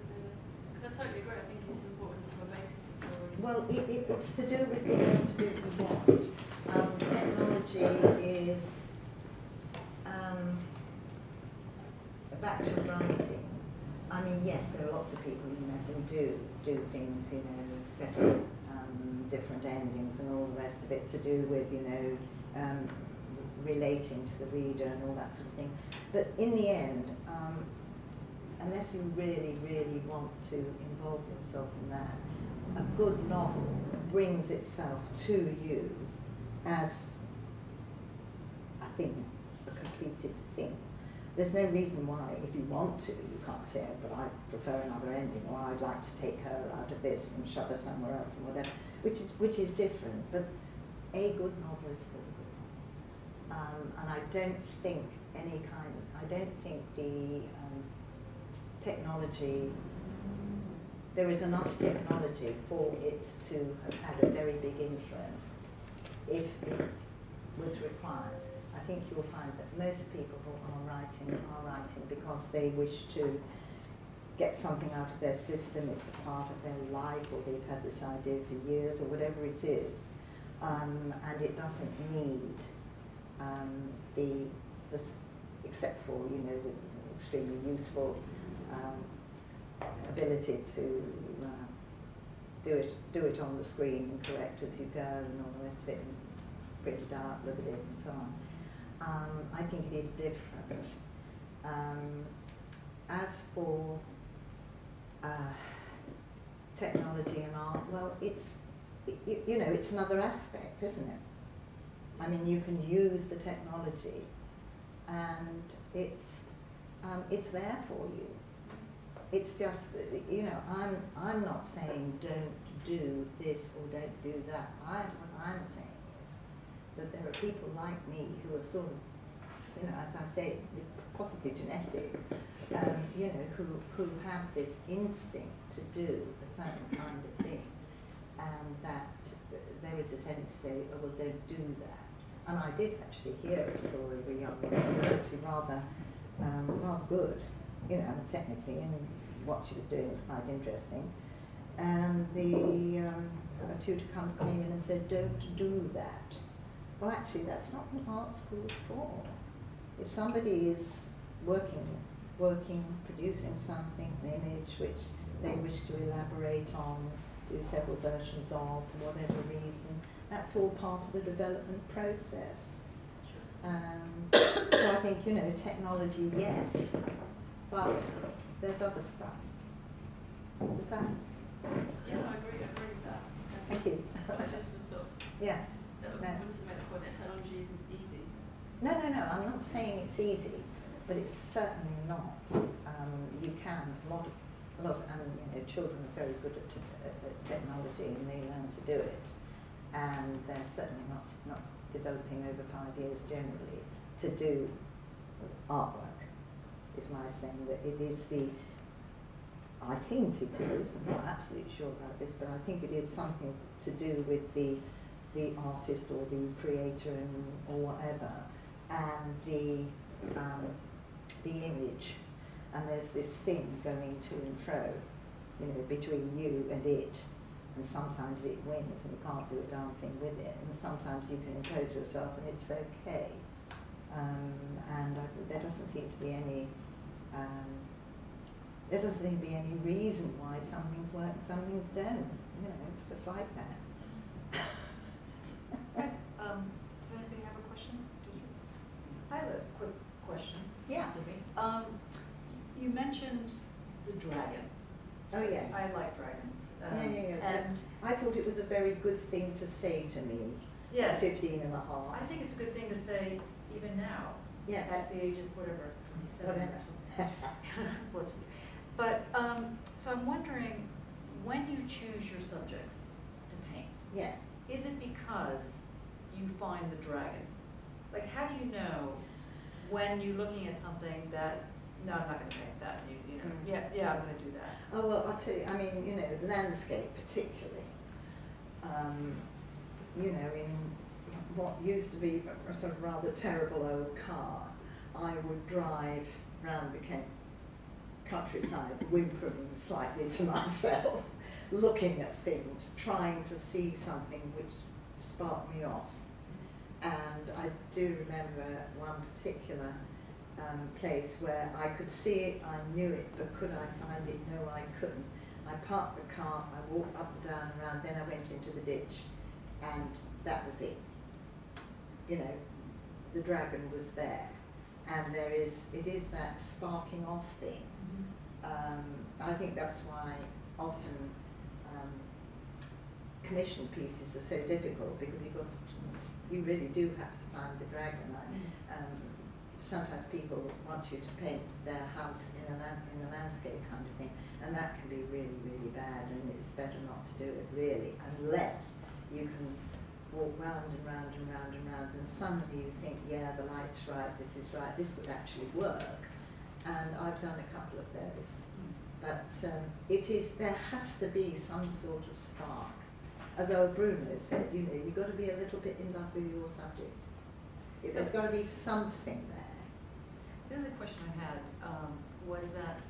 because I totally agree, I think it's important to have a basis of Well, it, it, it's to do with being able to do what you want. Um, technology is, um, back to writing I mean, yes, there are lots of people, you know, who do do things, you know, set up um, different endings and all the rest of it to do with, you know, um, relating to the reader and all that sort of thing. But in the end, um, unless you really, really want to involve yourself in that, a good novel brings itself to you as a thing, a completed thing. there's no reason why, if you want to, you can't say, but I prefer another ending, or I'd like to take her out of this and shove her somewhere else, or whatever, which is, which is different, but a good novel is still good. Um, and I don't think any kind, I don't think the um, technology, there is enough technology for it to have had a very big influence if it was required. I think you'll find that most people who are writing are writing because they wish to get something out of their system, it's a part of their life, or they've had this idea for years, or whatever it is. Um, and it doesn't need um, the, the, except for, you know, the extremely useful um, ability to uh, do it, do it on the screen and correct as you go and all the rest of it, and print it out, look at it, and so on. Um, I think it is different. Um, as for uh, technology and art, well, it's you, you know it's another aspect, isn't it? I mean, you can use the technology, and it's um, it's there for you. It's just that, you know I'm I'm not saying don't do this or don't do that. I what I'm saying is that there are people like me who are sort of you know as I say possibly genetic um, you know, who, who have this instinct to do a certain kind of thing, and that there is a tendency to say, oh, well, don't do that. And I did actually hear a story of a young woman who was actually rather, um, rather good, you know, technically, and what she was doing was quite interesting. And the um, a tutor come, came in and said, don't do that. Well, actually, that's not what art school's for. If somebody is working working, producing something, an image which they wish to elaborate on, do several versions of, for whatever reason. That's all part of the development process. Um, so I think, you know, technology, yes, but there's other stuff. Does that? Yeah, I agree, I agree with that. Thank you. I just was sort of, Yeah. that No. to make the point that technology isn't easy. No, no, no, I'm not saying it's easy, but it's certainly not. Um, you can, a lot of, a lot of, I you know, children are very good at, at, at technology and they learn to do it. And they're certainly not, not developing over five years generally to do artwork, is my saying that it is the, I think it is, I'm not absolutely sure about this, but I think it is something to do with the, the artist or the creator and, or whatever, and the, um, the image. And there's this thing going to and fro, you know, between you and it. And sometimes it wins and you can't do a darn thing with it. And sometimes you can impose yourself and it's okay. Um, and I, there doesn't seem to be any, um, there doesn't seem to be any reason why some things work and some things don't. You know, it's just like that. Um, does anybody have a question? Did you? I have a quick question. Yeah. Um, you mentioned the dragon. Oh, yes. I like dragons. Yeah, Um, yeah, yeah. And, I thought it was a very good thing to say to me yes, at 15 and a half. I think it's a good thing to say even now. Yes. At the age of whatever, twenty-seven. Whatever. Something. Bless you. But, um, so I'm wondering, when you choose your subjects to paint, yeah. is it because you find the dragon? Like, how do you know when you're looking at something that, no, I'm not gonna paint that, you, you know, Mm. yeah, yeah, I'm gonna do that. Oh, well, I'll tell you, I mean, you know, landscape particularly. Um, you know, in what used to be a sort of rather terrible old car, I would drive round the countryside, whimpering slightly to myself, looking at things, trying to see something which sparked me off. And I do remember one particular um, place where I could see it, I knew it, but could I find it? No, I couldn't. I parked the car, I walked up and down and around, then I went into the ditch, and that was it. You know, the dragon was there, and there is, it is that sparking off thing. Um, I think that's why often um, commission pieces are so difficult because you've got, you really do have to find the dragon. I, um, sometimes people want you to paint their house in a land, in a landscape kind of thing, and that can be really, really bad, and it's better not to do it really, unless you can walk round and round and round and round, and suddenly you think, yeah, the light's right, this is right, this would actually work. And I've done a couple of those. But um, it is, there has to be some sort of spark. As old Bruno said, you know, you've got to be a little bit in love with your subject. There's got to be something there. The other question I had um, was that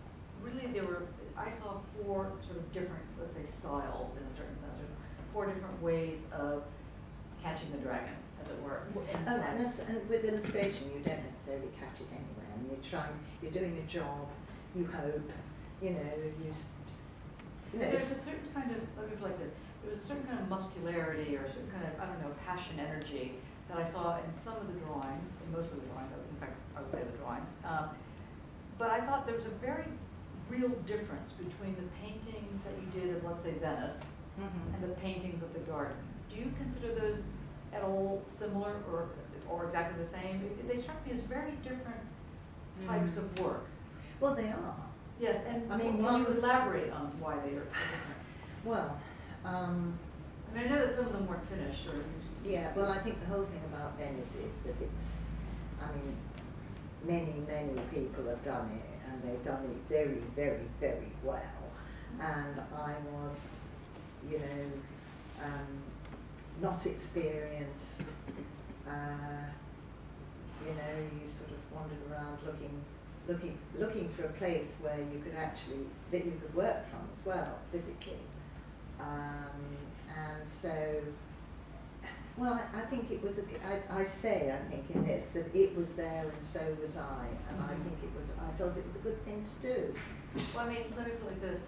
really there were, I saw four sort of different, let's say, styles in a certain sense, or four different ways of catching the dragon, as it were. And, and, as- and with illustration, you don't necessarily catch it anywhere. And you're trying, you're doing a job, you hope, you know, you, you know, There's a certain kind of, let me put like this, there was a certain kind of muscularity or a certain kind of, I don't know, passion, energy that I saw in some of the drawings, in most of the drawings, in fact, I would say the drawings. Um, But I thought there was a very real difference between the paintings that you did of, let's say, Venice Mhm. and the paintings of the garden. Do you consider those at all similar or, or exactly the same? They struck me as very different types of work. Well, they are. Yes, and I mean, can you elaborate on why they are different? Well, um, I mean, I know that some of them weren't finished or. Yeah, well, I think the whole thing about Venice is that it's, I mean, many, many people have done it and they've done it very, very, very well. And I was, you know, um, not experienced. Uh, you know, you sort of wandered around looking, looking, looking for a place where you could actually, that you could work from as well, physically. Um, and so, well, I, I think it was, a, I, I say, I think in this, that it was there and so was I, and I Mhm. think it was, I felt it was a good thing to do. Well, I mean, let me put it like this,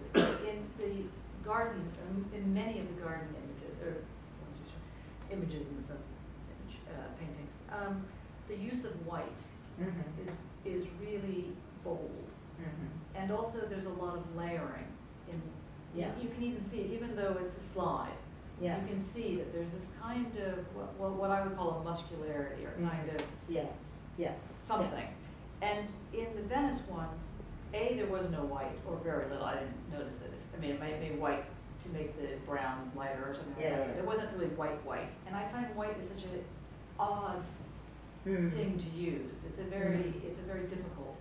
in the garden, in many of the garden images, or images in the sense of image, uh, paintings, um, the use of white Mm-hmm. is, is really bold. Mm-hmm. And also, there's a lot of layering in, Yeah. you can even see, it, even though it's a slide, Yeah, you can see that there's this kind of, what, what I would call a muscularity, or Mhm. kind of yeah, yeah. something. And in the Venice ones, A, there was no white, or very little, I didn't notice it. I mean, it might be white to make the browns lighter or something like Yeah, that. yeah. It wasn't really white, white. And I find white is such an odd Mm. thing to use. It's a very, it's a very difficult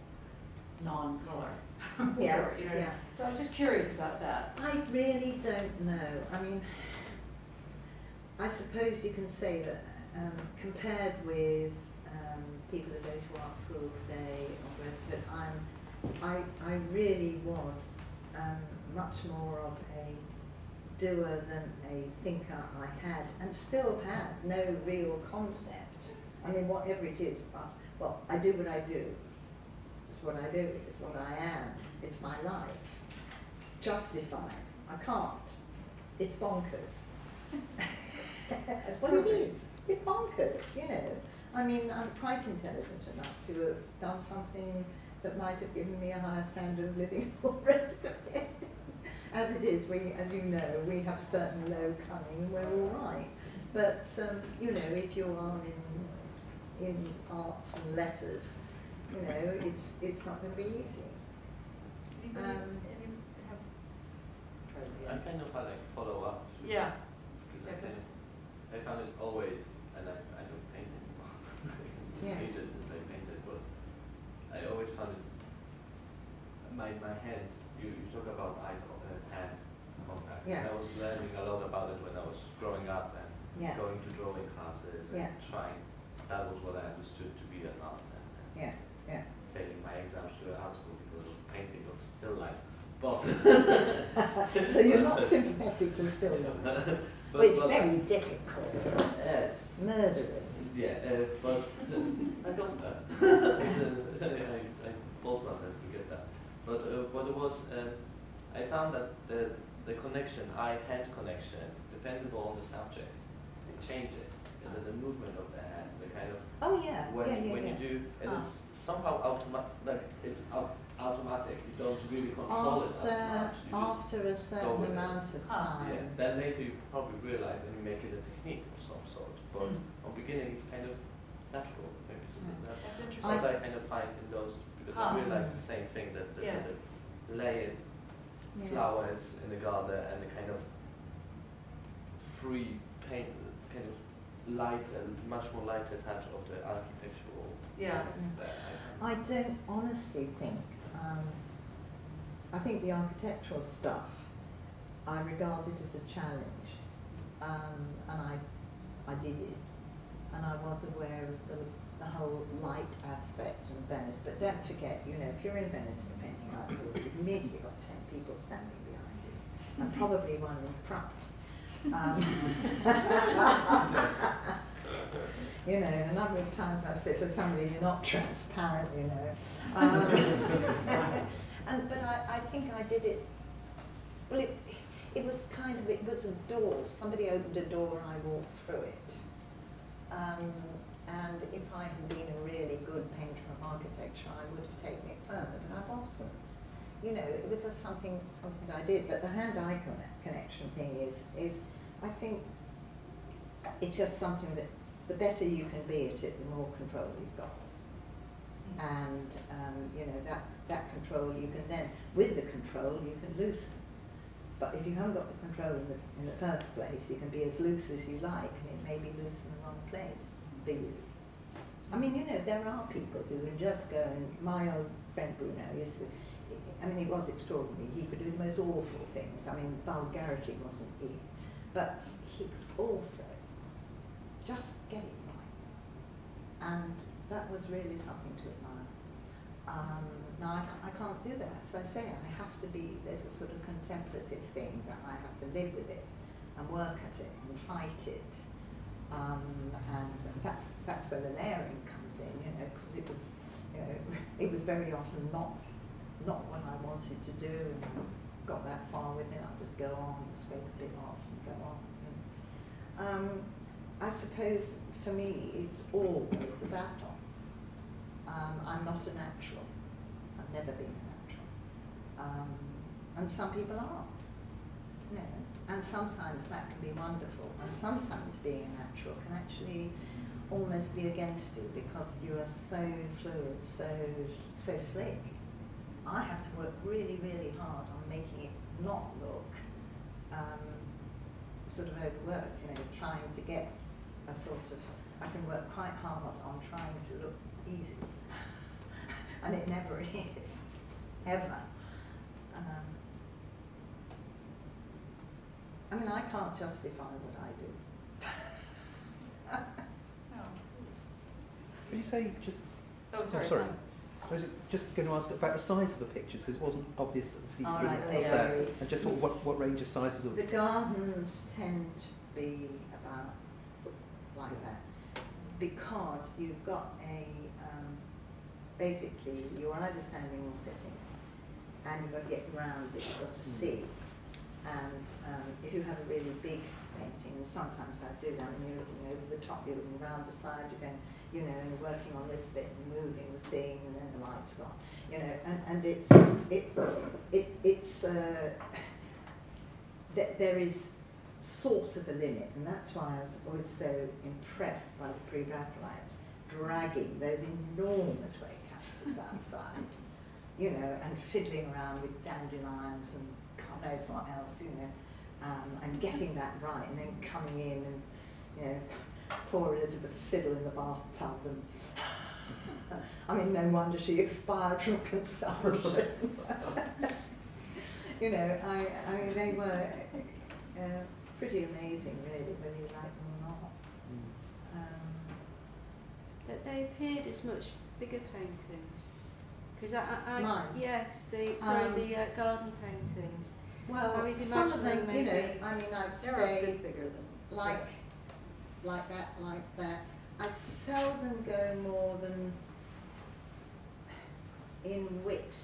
non-color. Yeah, you know. yeah. So I'm just curious about that. I really don't know. I mean, I suppose you can say that um, compared with um, people who go to art school today or the rest of it, I'm, I, I really was um, much more of a doer than a thinker. I had and still have no real concept. I mean, whatever it is, well, I do what I do. It's what I do. It's what I am. It's my life justify. I can't. It's bonkers. well, it is. It's bonkers, you know. I mean, I'm quite intelligent enough to have done something that might have given me a higher standard of living all the rest of it. As it is, we, as you know, we have certain low cunning and we're all right. But, um, you know, if you are in, in arts and letters, you know, it's, it's not going to be easy. Um, any, have, try this I kind of had like follow up. to- Yeah. Because I Yeah, kind of, I found it always, and I, I don't paint anymore. Yeah. Ages since I painted, but I always found it, my, my hand, you, you talk about eye co- uh, hand contact. Yeah. I was learning a lot about it when I was growing up and Yeah. going to drawing classes and Yeah. trying, that was what I understood to be an art and, and Yeah, yeah. failing my exams to art school because of painting of still life. But. so you're not sympathetic to still life. but, Well, it's but- very difficult. Yes. Murderous. Yeah, uh, but I don't. Uh, I, I force myself to get that. But uh, what it was, uh, I found that the the connection, eye-hand connection, depending on the subject, it changes. And then the movement of the hand, the kind of Oh yeah, when yeah, yeah, when yeah. you do, and Ah. it's somehow automatic. Like it's au- automatic. You don't really control it after as much. You after a certain with it. amount of time. yeah, then later you probably realize and you make it a technique of some sort. But Mm. on beginning it's kind of natural, maybe something Mm. that. That's I- What interesting. I kind of find in those, because Ah. I realized the same thing, that the, Yeah. the layered Yes. flowers in the garden and the kind of free paint, kind of lighter, much more lighter touch of the architectural Yeah. there. I. I don't honestly think, um, I think the architectural stuff I regarded it as a challenge, um, and I, I did it, and I was aware of the, the whole light aspect in Venice. But don't forget, you know, if you're in Venice and you're painting outdoors, you've immediately got ten people standing behind you, and probably one in front. Um, you know, a number of times I've said to somebody, "You're not transparent," you know. Um, and but I, I think I did it. Well, it it was kind of it was a door. Somebody opened a door and I walked through it. Um, and if I had been a really good painter of architecture, I would have taken it further. But I wasn't. You know, it was just something something I did. But the hand-eye conne- connection thing is is I think it's just something that the better you can be at it, the more control you've got. And um, you know that that control you can then, with the control, you can loosen. But if you haven't got the control in the in the first place, you can be as loose as you like, and it may be loose in the wrong place I mean, you know, there are people who can just go and my old friend Bruno used to. I mean, he was extraordinary. He could do the most awful things. I mean, vulgarity wasn't it, but he could also just get it right. And that was really something to admire. Um, now, I, I can't do that. As I say, I have to be, there's a sort of contemplative thing that I have to live with it and work at it and fight it. Um, and that's, that's where the layering comes in, you know, because it was, you know, it was very often not, not what I wanted to do and got that far with it. I just go on, and scrape a bit off and go on. And, um, I suppose for me, it's always a battle. Um, I'm not a natural. I've never been a natural. Um, and some people are. You know, and sometimes that can be wonderful, and sometimes being a natural can actually almost be against you because you are so fluid, so so slick. I have to work really, really hard on making it not look um, sort of overworked, you know, trying to get a sort of, I can work quite hard on trying to look easy. and it never is, ever. Um, I mean, I can't justify what I do. Oh, Can you say just? Oh, sorry, sorry. Simon. I was just going to ask about the size of the pictures because it wasn't obvious. obviously All right, they there. vary. And just what, what, what range of sizes of The gardens tend to be about like that because you've got a, um, basically you're either standing or sitting and you've got to get around it, you've got to Mm. see. And um, if you have a really big painting, and sometimes I do that when you're looking over the top, you're looking around the side, you're going, you know, and you're working on this bit and moving the thing and then the light's gone, you know, and, and it's, it, it, it's, uh, that there is sort of a limit, and that's why I was always so impressed by the pre-Raphaelites dragging those enormous ray canvases outside, you know, and fiddling around with dandelions and knows what else, you know, um, and getting that right, and then coming in and, you know, poor Elizabeth Siddal in the bathtub, and I mean, no wonder she expired from consumption. you know, I, I mean, they were uh, pretty amazing, really, whether you like them or not. Um, But they appeared as much bigger paintings. Because I, I, I Mine? yes, the sorry, Um, the uh, garden paintings. Well, some of them, you know, maybe- I mean, I'd They're a say bit bigger than. like, like that, like that. I seldom go more than in width,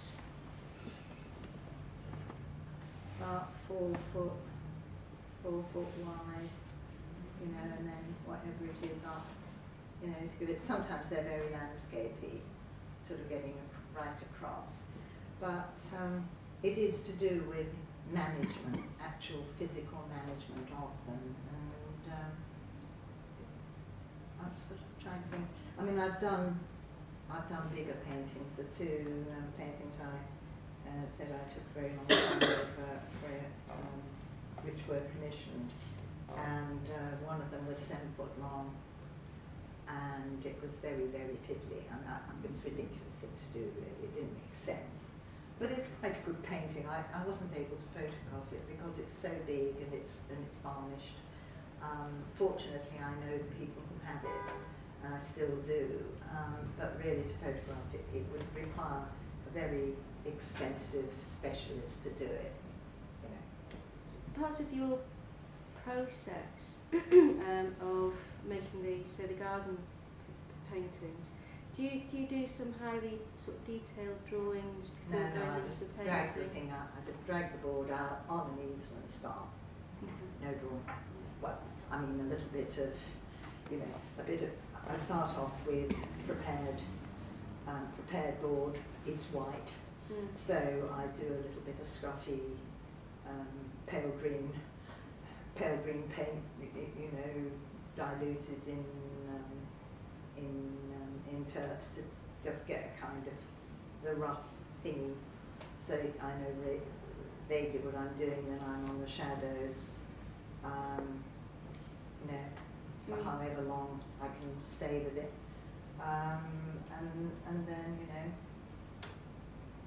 about four foot, four foot wide, you know, and then whatever it is up, you know, to give it. Sometimes they're very landscapey, sort of getting right across, but um, it is to do with management, actual physical management of them, and um, I'm sort of trying to think. I mean, I've done, I've done bigger paintings. The two um, paintings I uh, said I took very long time over for, um, which were commissioned, and uh, one of them was seven foot long, and it was very, very fiddly. I mean, it was ridiculous thing to do. Really. It didn't make sense. But it's quite a good painting. I, I wasn't able to photograph it because it's so big and it's and it's varnished. Um, fortunately, I know the people who have it, and I still do. Um, but really, to photograph it, it would require a very expensive specialist to do it. Part of your process um, of making the, say, the garden paintings, do you, do you do some highly sort of detailed drawings No, no, I just the drag the thing out. I just drag the board out on an easel and start. Mhm. No drawing. Well, I mean a little bit of, you know, a bit of. I start off with prepared, um, prepared board. It's white, Mm. so I do a little bit of scruffy, um, pale green, pale green paint. You know, diluted in um, in in to just get a kind of the rough thingy. So I know vaguely what I'm doing when I'm on the shadows. Um, you know, for Mm. however long I can stay with it. Um, and and then you know.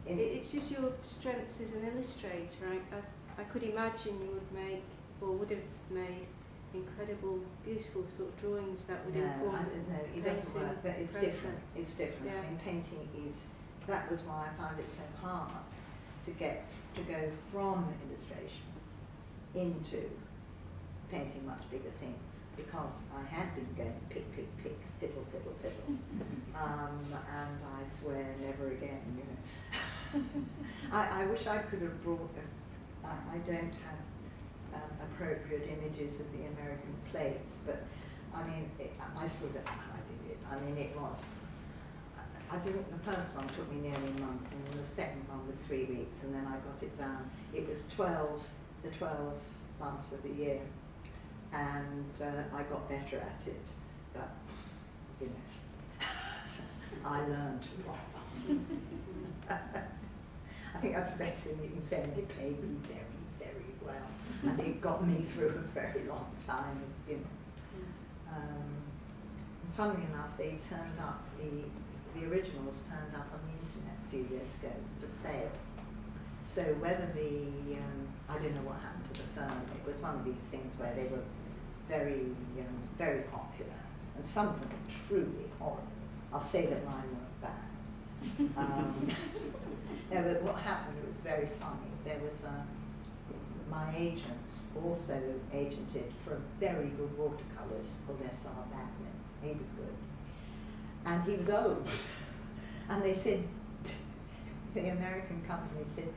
It, it's just your strengths as an illustrator. I, I, I could imagine you would make, or would have made, incredible, beautiful sort of drawings that would no, inform I, no, it doesn't painting work. But it's process. different. It's different. Yeah. I mean, painting is. That was why I found it so hard to get to go from illustration into painting much bigger things because I had been going pick, pick, pick, fiddle, fiddle, fiddle, um, and I swear never again. You know, I, I wish I could have brought. I don't have um, appropriate images of the American plates, but I mean, it, I know how I did it. I mean, it was. I- think the first one took me nearly a month, and the second one was three weeks, and then I got it down. It was 12, the 12 months of the year, and uh, I got better at it. But, you know, I learned a lot. I think that's the best thing you can say. They played me very, very well, and it got me through a very long time. You know. Um, funnily enough, they turned up the the originals turned up on the internet a few years ago for sale. So whether the um, I don't know what happened to the firm. It was one of these things where they were very um, very popular, and some of them were truly horrible. I'll say that mine weren't bad. Um, no, but what happened was very funny. There was a my agents also agented for a very good watercolourist called S.R. Badmin. He was good. And he was old. and they said, the American company said,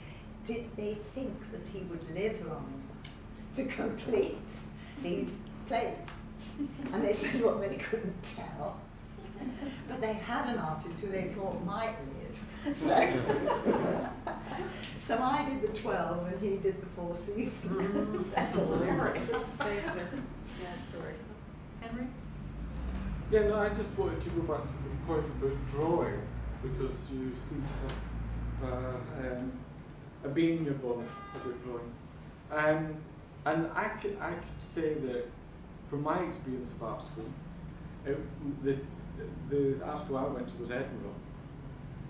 did they think that he would live long to complete these plays? And they said, well, they couldn't tell. But they had an artist who they thought might live. So, so I did the 12 and he did the Four Seasons. That's hilarious. Yeah, story. Henry? Yeah, no, I just wanted to go back to the point about drawing because you seem to have uh, um, a bee in your bonnet about drawing. Um, and I could, I could say that from my experience of art school, it, the, the art school I went to was Edinburgh.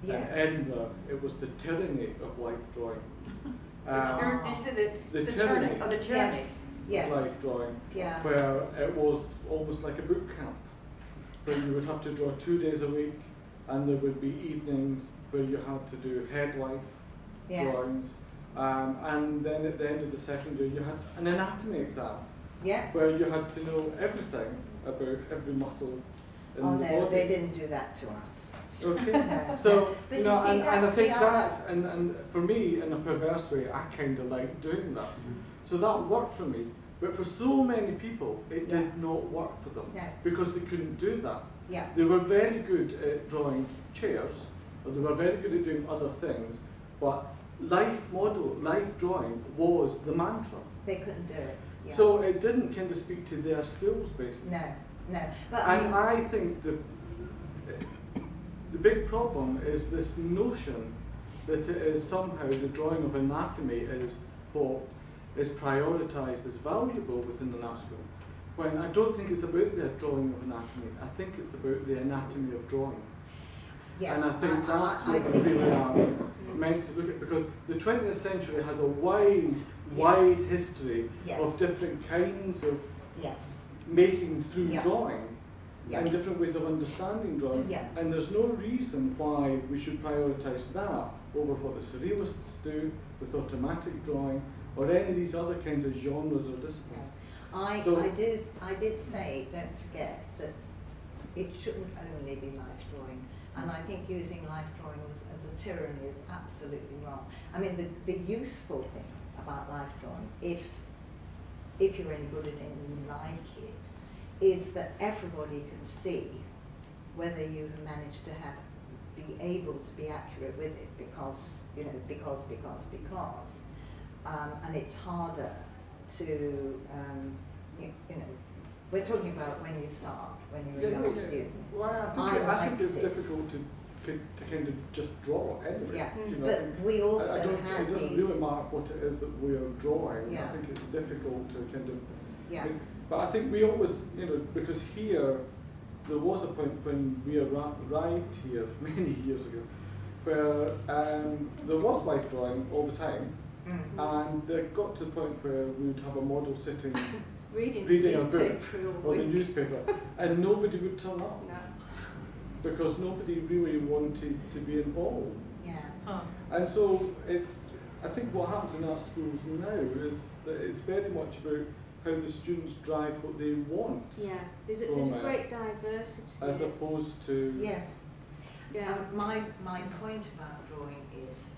And Yes. Edinburgh, it was the tyranny of life drawing. The Um, tyr- did you say the, the the tyranny? tyranny. Oh, the tyranny. Yes. Yes. life drawing, Yeah. where it was almost like a boot camp, where you would have to draw two days a week, and there would be evenings where you had to do head life Yeah. drawings, um, and then at the end of the second year you had an anatomy exam, Yeah. where you had to know everything about every muscle in Oh the no, body. they didn't do that to us. Okay. So, But you you know, see, and, and I think the art. that's, and, and for me, in a perverse way, I kind of like doing that. Mm-hmm. So that worked for me. But for so many people, it Yeah. did not work for them No. because they couldn't do that. Yeah. They were very good at drawing chairs, or they were very good at doing other things, but life model, life drawing was the mantra. They couldn't do it. Yeah. So it didn't kind of speak to their skills, basically. no, no. But I And mean, I think the the big problem is this notion that it is somehow the drawing of anatomy is what is prioritised as valuable within the school. When I don't think it's about the drawing of anatomy, I think it's about the anatomy of drawing. Yes, and I think that's I what we think really are meant to look at because the 20th century has a wide, wide history Yes. of different kinds of Yes, making through Yeah. drawing yeah, and different ways of understanding drawing. Yeah. And there's no reason why we should prioritise that over what the surrealists do with automatic drawing or any of these other kinds of genres or disciplines. I, So- I did, I did say, don't forget, that it shouldn't only be life drawing. And I think using life drawing as, as a tyranny is absolutely wrong. I mean, the, the useful thing about life drawing, if, if you're any good at it and you like it, is that everybody can see whether you have managed to have, be able to be accurate with it because, you know, because, because, because. Um, and it's harder to, um, you, you know, we're talking about when you start, when you're a young yeah. student. Well, I think, I I think it's it. difficult to, to, kind of just draw anyway. Yeah, you know, But we I- also I don't, have it doesn't really matter what it is that we are drawing. Yeah. I think it's difficult to kind of. Yeah, But I think we always, you know, because here there was a point when we arrived here many years ago, where um, there was life drawing all the time, mm, and it got to the point where we would have a model sitting Reading, Reading a book or all the newspaper, and nobody would turn up No. because nobody really wanted to be involved. yeah, Huh. And so it's, I think what happens in our schools now is that it's very much about how the students drive what they want, Yeah, there's a, From there's a a- great diversity. as opposed to. yes. yeah. Um, my, my point about drawing is,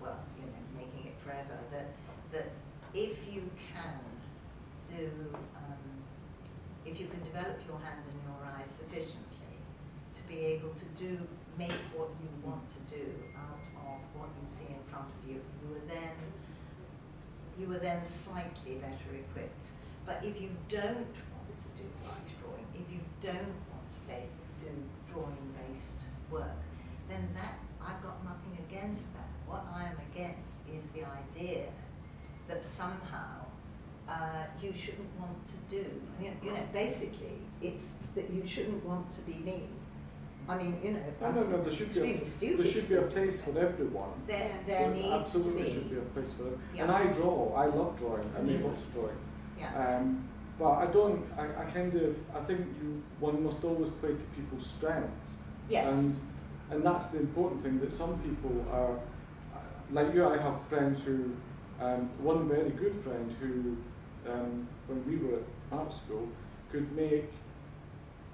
well, you know, making it forever, that, that if you can do, um, if you can develop your hand and your eye sufficiently to be able to do, make what you want to do out of what you see in front of you, you are then, you are then slightly better equipped. But if you don't want to do life drawing, if you don't want to do drawing-based work, then that, I've got nothing against that. What I am against is the idea that somehow uh, you shouldn't want to do. You know, you know, basically, it's that you shouldn't want to be me. I mean, you know, No, no, no, there should be, a, stupid. there should be a place for everyone. There, there There needs to absolutely be. should be a place for them. Yeah. And I draw, I love drawing, I make Mhm. lots of drawing. Yeah. Um, but I don't, I, I kind of, I think you, one must always play to people's strengths. yes. And, and that's the important thing, that some people are, like you, I have friends who, um, one very good friend who, um, when we were at art school, could make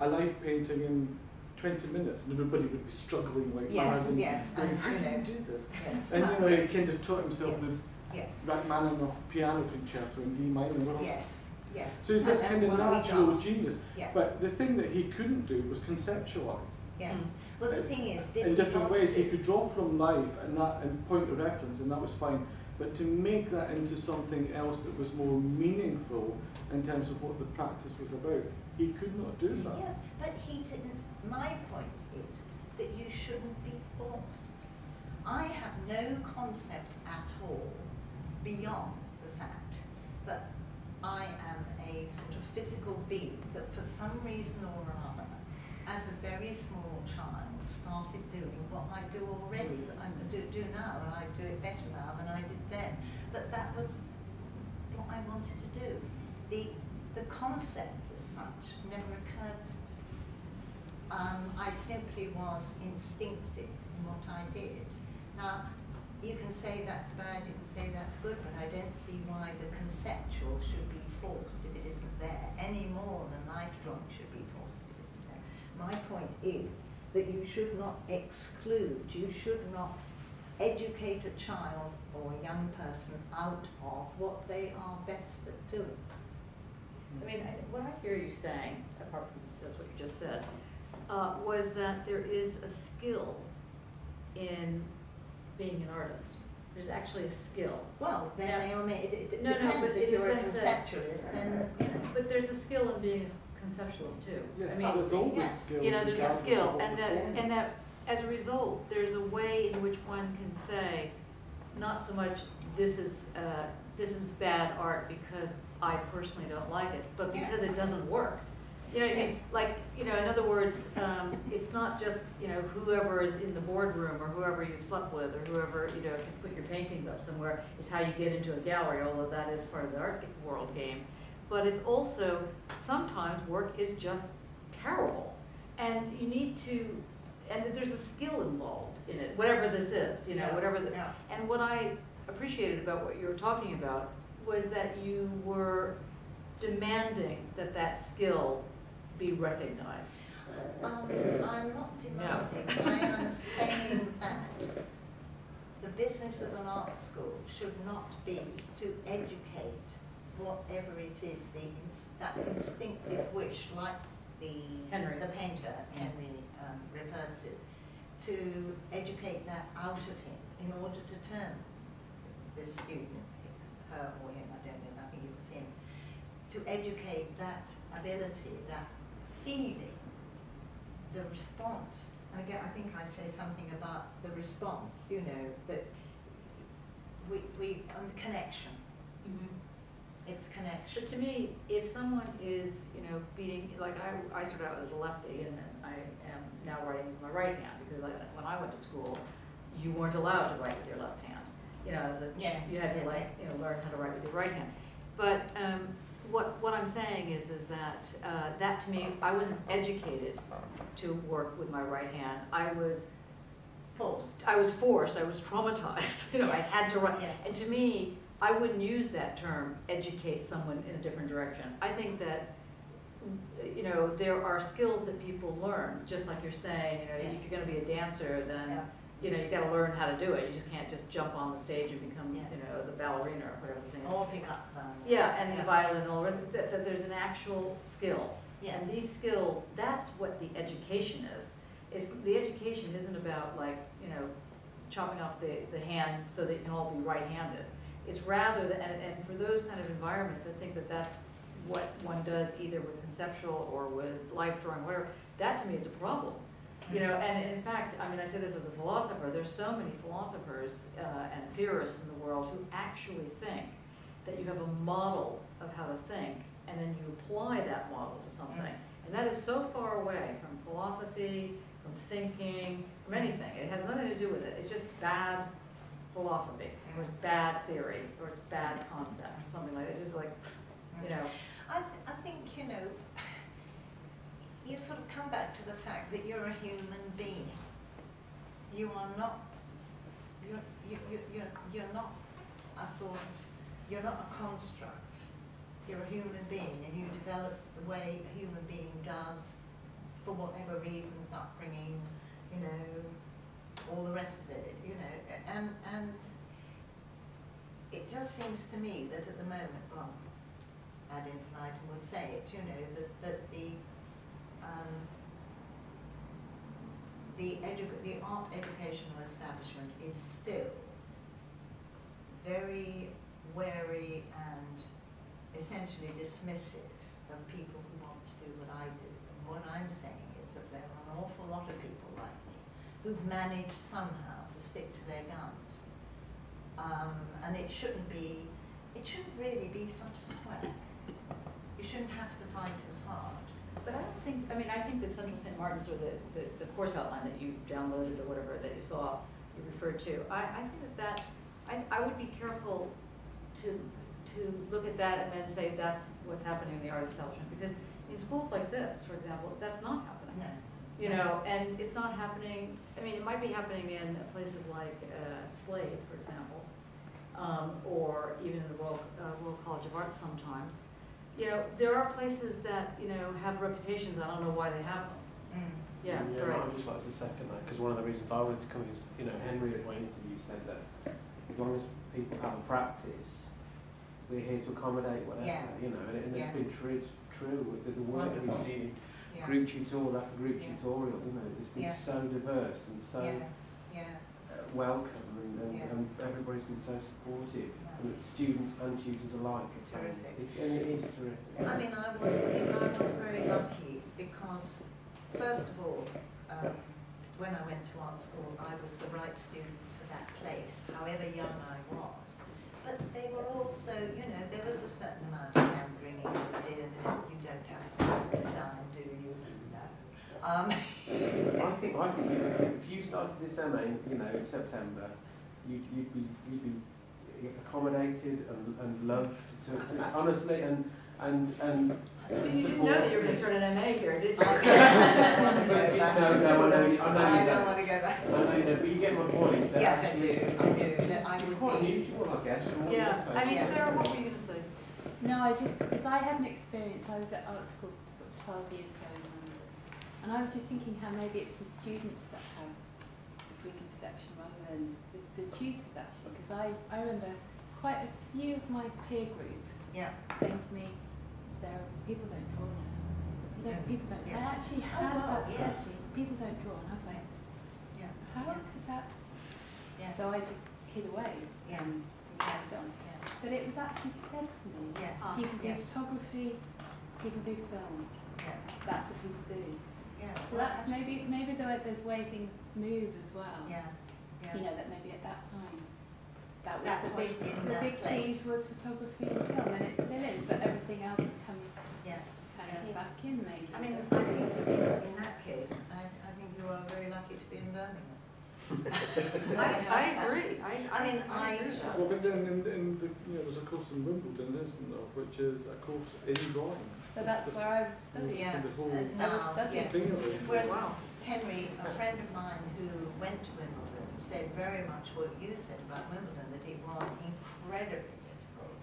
a life painting in 20 minutes and everybody would be struggling like Yes, mad and yes, going, how did you do this? yes. And you know, he kind of taught himself yes. The Yes. Rachmaninoff piano concerto in D minor. and. Yes. Yes. So he's this kind of natural genius. Yes. But the thing that he couldn't do was conceptualise. yes. Mm. Well, the thing is, did in he different want ways. to? He could draw from life and that and point of reference, and that was fine. But to make that into something else that was more meaningful in terms of what the practice was about, he could not do that. Yes, but he didn't. My point is that you shouldn't be forced. I have no concept at all beyond the fact that I am a sort of physical being that for some reason or other, as a very small child, started doing what I do already, that I do, do now, and I do it better now than I did then. But that was what I wanted to do. The, the concept as such never occurred to me. Um, I simply was instinctive in what I did. Now, you can say that's bad, you can say that's good, but I don't see why the conceptual should be forced if it isn't there, any more than life drawing should be forced if it isn't there. My point is that you should not exclude, you should not educate a child or a young person out of what they are best at doing. I mean, what I hear you saying, apart from just what you just said, uh, was that there is a skill in being an artist. There's actually a skill. Well, there may or may, it, it No, no, depends but if in the you're a sense that- conceptualist, then, you know. But there's a skill in being a conceptualist too. Yes, I mean, there's always yes, skill. you know, there's a regardless skill, what and the that, form and that, as a result, there's a way in which one can say, not so much, this is, uh, this is bad art because I personally don't like it, but Yeah. because it doesn't work. You know, it's like, you know, in other words, um, it's not just, you know, whoever is in the boardroom or whoever you've slept with or whoever, you know, can put your paintings up somewhere is how you get into a gallery, although that is part of the art world game. But it's also, sometimes work is just terrible. And you need to, and there's a skill involved in it, whatever this is, you know, Yeah, whatever the, yeah. and what I appreciated about what you were talking about was that you were demanding that that skill be recognized. Um, I'm not demanding, I am saying that the business of an art school should not be to educate whatever it is, the, ins- that instinctive wish, like the, Henry. the painter Henry um, referred to, to educate that out of him in order to turn the student, her or him, I don't know, I think it was him, to educate that ability, that feeling, the response. And again, I think I say something about the response, you know, that we, we, and the connection, it's connection. But to me, if someone is, you know, beating, like I, I started out as a lefty and then I am now writing with my right hand because I, when I went to school, you weren't allowed to write with your left hand. You know, a, Yeah, you had to yeah, like, you know, learn how to write with your right hand. But, um, what, what I'm saying is, is that, uh, that to me, I wasn't educated to work with my right hand. I was, Forced. I was forced, I was traumatized, you know, I had to write. yes. And to me, I wouldn't use that term, educate someone in a different direction. I think that, you know, there are skills that people learn, just like you're saying, you know, Yeah. if you're gonna be a dancer, then, Yeah. You know, you gotta learn how to do it. You just can't just jump on the stage and become, Yeah. you know, the ballerina or whatever the thing is. Or pick up um, Yeah, and the violin and all the rest, that, that there's an actual skill. Yeah. And these skills, that's what the education is. It's, the education isn't about like, you know, chopping off the, the hand so that you can all be right-handed. It's rather, than- and, and for those kind of environments, I think that that's what one does either with conceptual or with life drawing, whatever. That to me is a problem. You know, and in fact, I mean, I say this as a philosopher, there's so many philosophers uh, and theorists in the world who actually think that you have a model of how to think, and then you apply that model to something. And that is so far away from philosophy, from thinking, from anything. It has nothing to do with it. It's just bad philosophy, or it's bad theory, or it's bad concept, something like that. It's just like, you know, I, th- I think, you know, you sort of come back to the fact that you're a human being. You are not, you're, you, you, you're, you're not a sort of, you're not a construct. You're a human being and you develop the way a human being does for whatever reasons, upbringing, you know, all the rest of it, you know, and, and it just seems to me that at the moment, well, ad infinitum will say it, you know, that, that the, um, the edu- the art educational establishment is still very wary and essentially dismissive of people who want to do what I do. And what I'm saying is that there are an awful lot of people like me who've managed somehow to stick to their guns. Um, and it shouldn't be, it shouldn't really be such a sweat. You shouldn't have to fight as hard. But I don't think, I mean, I think that Central St. Martin's or the, the, the course outline that you downloaded or whatever that you saw, you referred to, I, I think that that, I, I would be careful to, to look at that and then say that's what's happening in the art establishment. Because in schools like this, for example, that's not happening. No. You know, and it's not happening, I mean, it might be happening in places like uh, Slade, for example, um, or even in the Royal, uh, Royal College of Arts sometimes. You know, there are places that, you know, have reputations, I don't know why they have them. Mm. Yeah, yeah, right. I'd just like to second that because one of the reasons I wanted to come is, you know, Henry at my interview said that as long as people have a practice, we're here to accommodate whatever, Yeah. you know, and, it, and Yeah. it's been true, it's true the, the work that we've seen in Yeah. group tutorial after group Yeah. tutorial, you know, it's been Yeah. so diverse and so Yeah, yeah. Uh, welcome and, and, Yeah. and everybody's been so supportive, and students and tutors alike at times. It, and it is terrific. I mean, I was, I think I was very lucky because, first of all, um, when I went to art school, I was the right student for that place, however young I was. But they were also, you know, there was a certain amount of hand wringing you did, you don't have sense of design, do you? No. Um, I think, I think if you started this MA, in, you know, in September, you'd, you'd be, you'd be accommodated and, and loved to, to honestly, and, and, and So you didn't know that you were going to start an MA here, did you? I don't want to go No, no, I know you- I know I don't don't. want to go back. I know you know, but you get my point. that Yes, I do, I do, It's, it's, I it's would quite unusual, I guess, Yeah. I mean, Yes. Sarah, what were you going to say? No, I just because I had an experience. I was at art school sort of 12 years ago in London, and I was just thinking how maybe it's the students that have the preconception rather than the, the tutors actually. Because I, I remember quite a few of my peer group Yeah, saying to me, Sarah, people don't draw now. You don't, people don't. Yes. I actually Oh, had wow, that yes. People don't draw, and I was like, yeah, how Yeah. could that? yes, So I just hid away yes, and yeah, But it was actually said to me. yes, People do yes, photography, people do film. yeah, That's what people do. yeah. So that's maybe maybe the way, there's way things move as well. Yeah, You know that maybe at that time that was the big point the big place. cheese was photography and film, and it still is. But everything else has come yeah. kind Yeah. back in maybe. I mean, I think in, in that case, I, I think you are very lucky to be in Birmingham. I, I agree. I, I mean, I- agree. Well, but then in, in the, you know, there's a course in Wimbledon, isn't there, which is a course in drawing. but that's where I was studying. Yeah, The whole and I now, studying. yes. thing of it. Whereas Wow. Henry, a friend of mine who went to Wimbledon, said very much what you said about Wimbledon, that it was incredibly difficult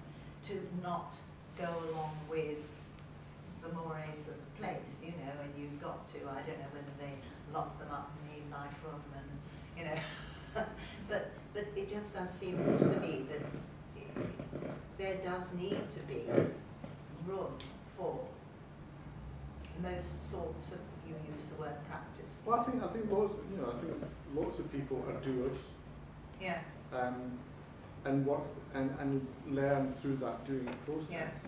to not go along with the mores of the place, you know, and you've got to, I don't know whether they lock them up in the life room and, you know, but, but it just does seem to me that it- there does need to be room for most sorts of, you use the word practice. Well, I think, I think lots, you know, I think lots of people are doers, Yeah, um, and work, and, and learn through that doing process.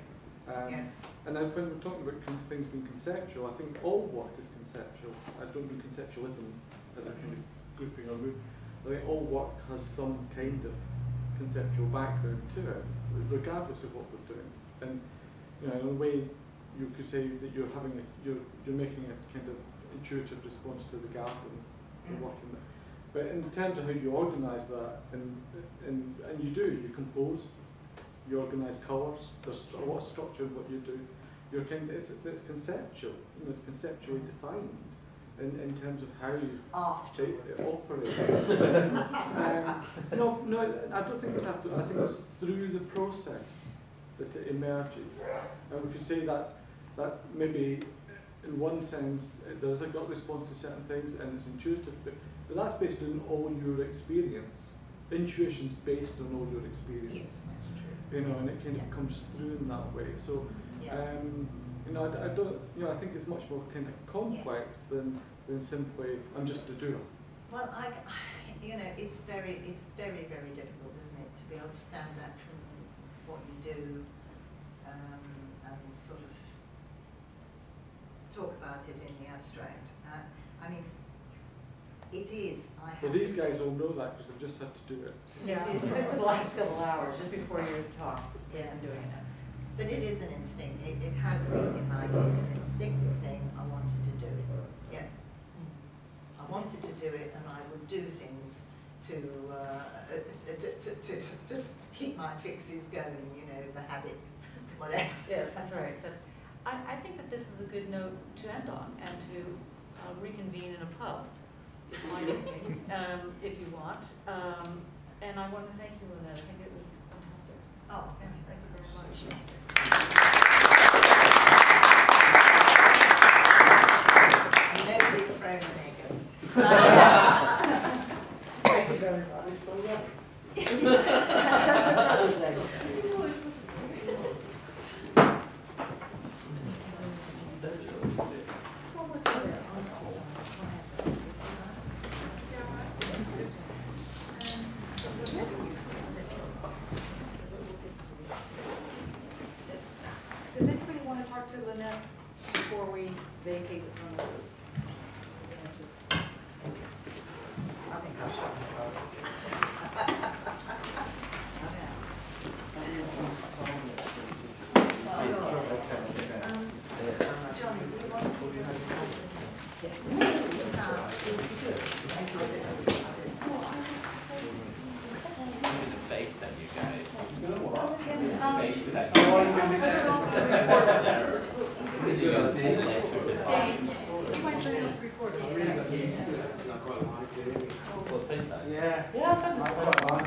Um, Yeah. And then when we're talking about things being conceptual, I think all work is conceptual. I don't mean conceptualism as a kind of grouping or group. I think all work has some kind of conceptual background to it, regardless of what we're doing. And you know, in a way, you could say that you're having a, you're you're making a kind of intuitive response to the garden Mm. you're working. But in terms of how you organise that, and, and and you do, you compose, you organise colours. There's a lot of structure in what you do. You're kind of, it's, it's conceptual. You know, it's conceptually defined in, in terms of how you it, it operates. um, no, no, I don't think it's after. I think it's through the process that it emerges, and we could say that's that's maybe in one sense uh, there's a gut response to certain things and it's intuitive, but, but that's based on all your experience. Intuition's based on all your experience, Yes, that's true. you know, and it kind Yeah. of comes through in that way. So. Yeah. Um, you know, I don't, you know, I think it's much more kind of complex than, than simply, I'm just a doer. Well, I, you know, it's very, it's very, very difficult, isn't it, to be able to stand back from what you do um, and sort of talk about it in the abstract. Uh, I mean, it is, I have Well, to these say- guys all know that because they've just had to do it. Yeah, It is it was an the last couple hours, just before you talked, Yeah. I'm doing it. But it is an instinct. It, it has been, in my case, an instinctive thing. I wanted to do it. Yeah. I wanted to do it, and I would do things to, uh, to, to, to, to, to keep my fixes going, you know, the habit, whatever. Yes, that's right, that's, I, I think that this is a good note to end on, and to uh, reconvene in a pub, is my thinking, um, if you want. Um, and I want to thank you, Lynette, I think it was fantastic. Oh, thank you. Thank you very much. And nobody's thrown an egg Thank you very much.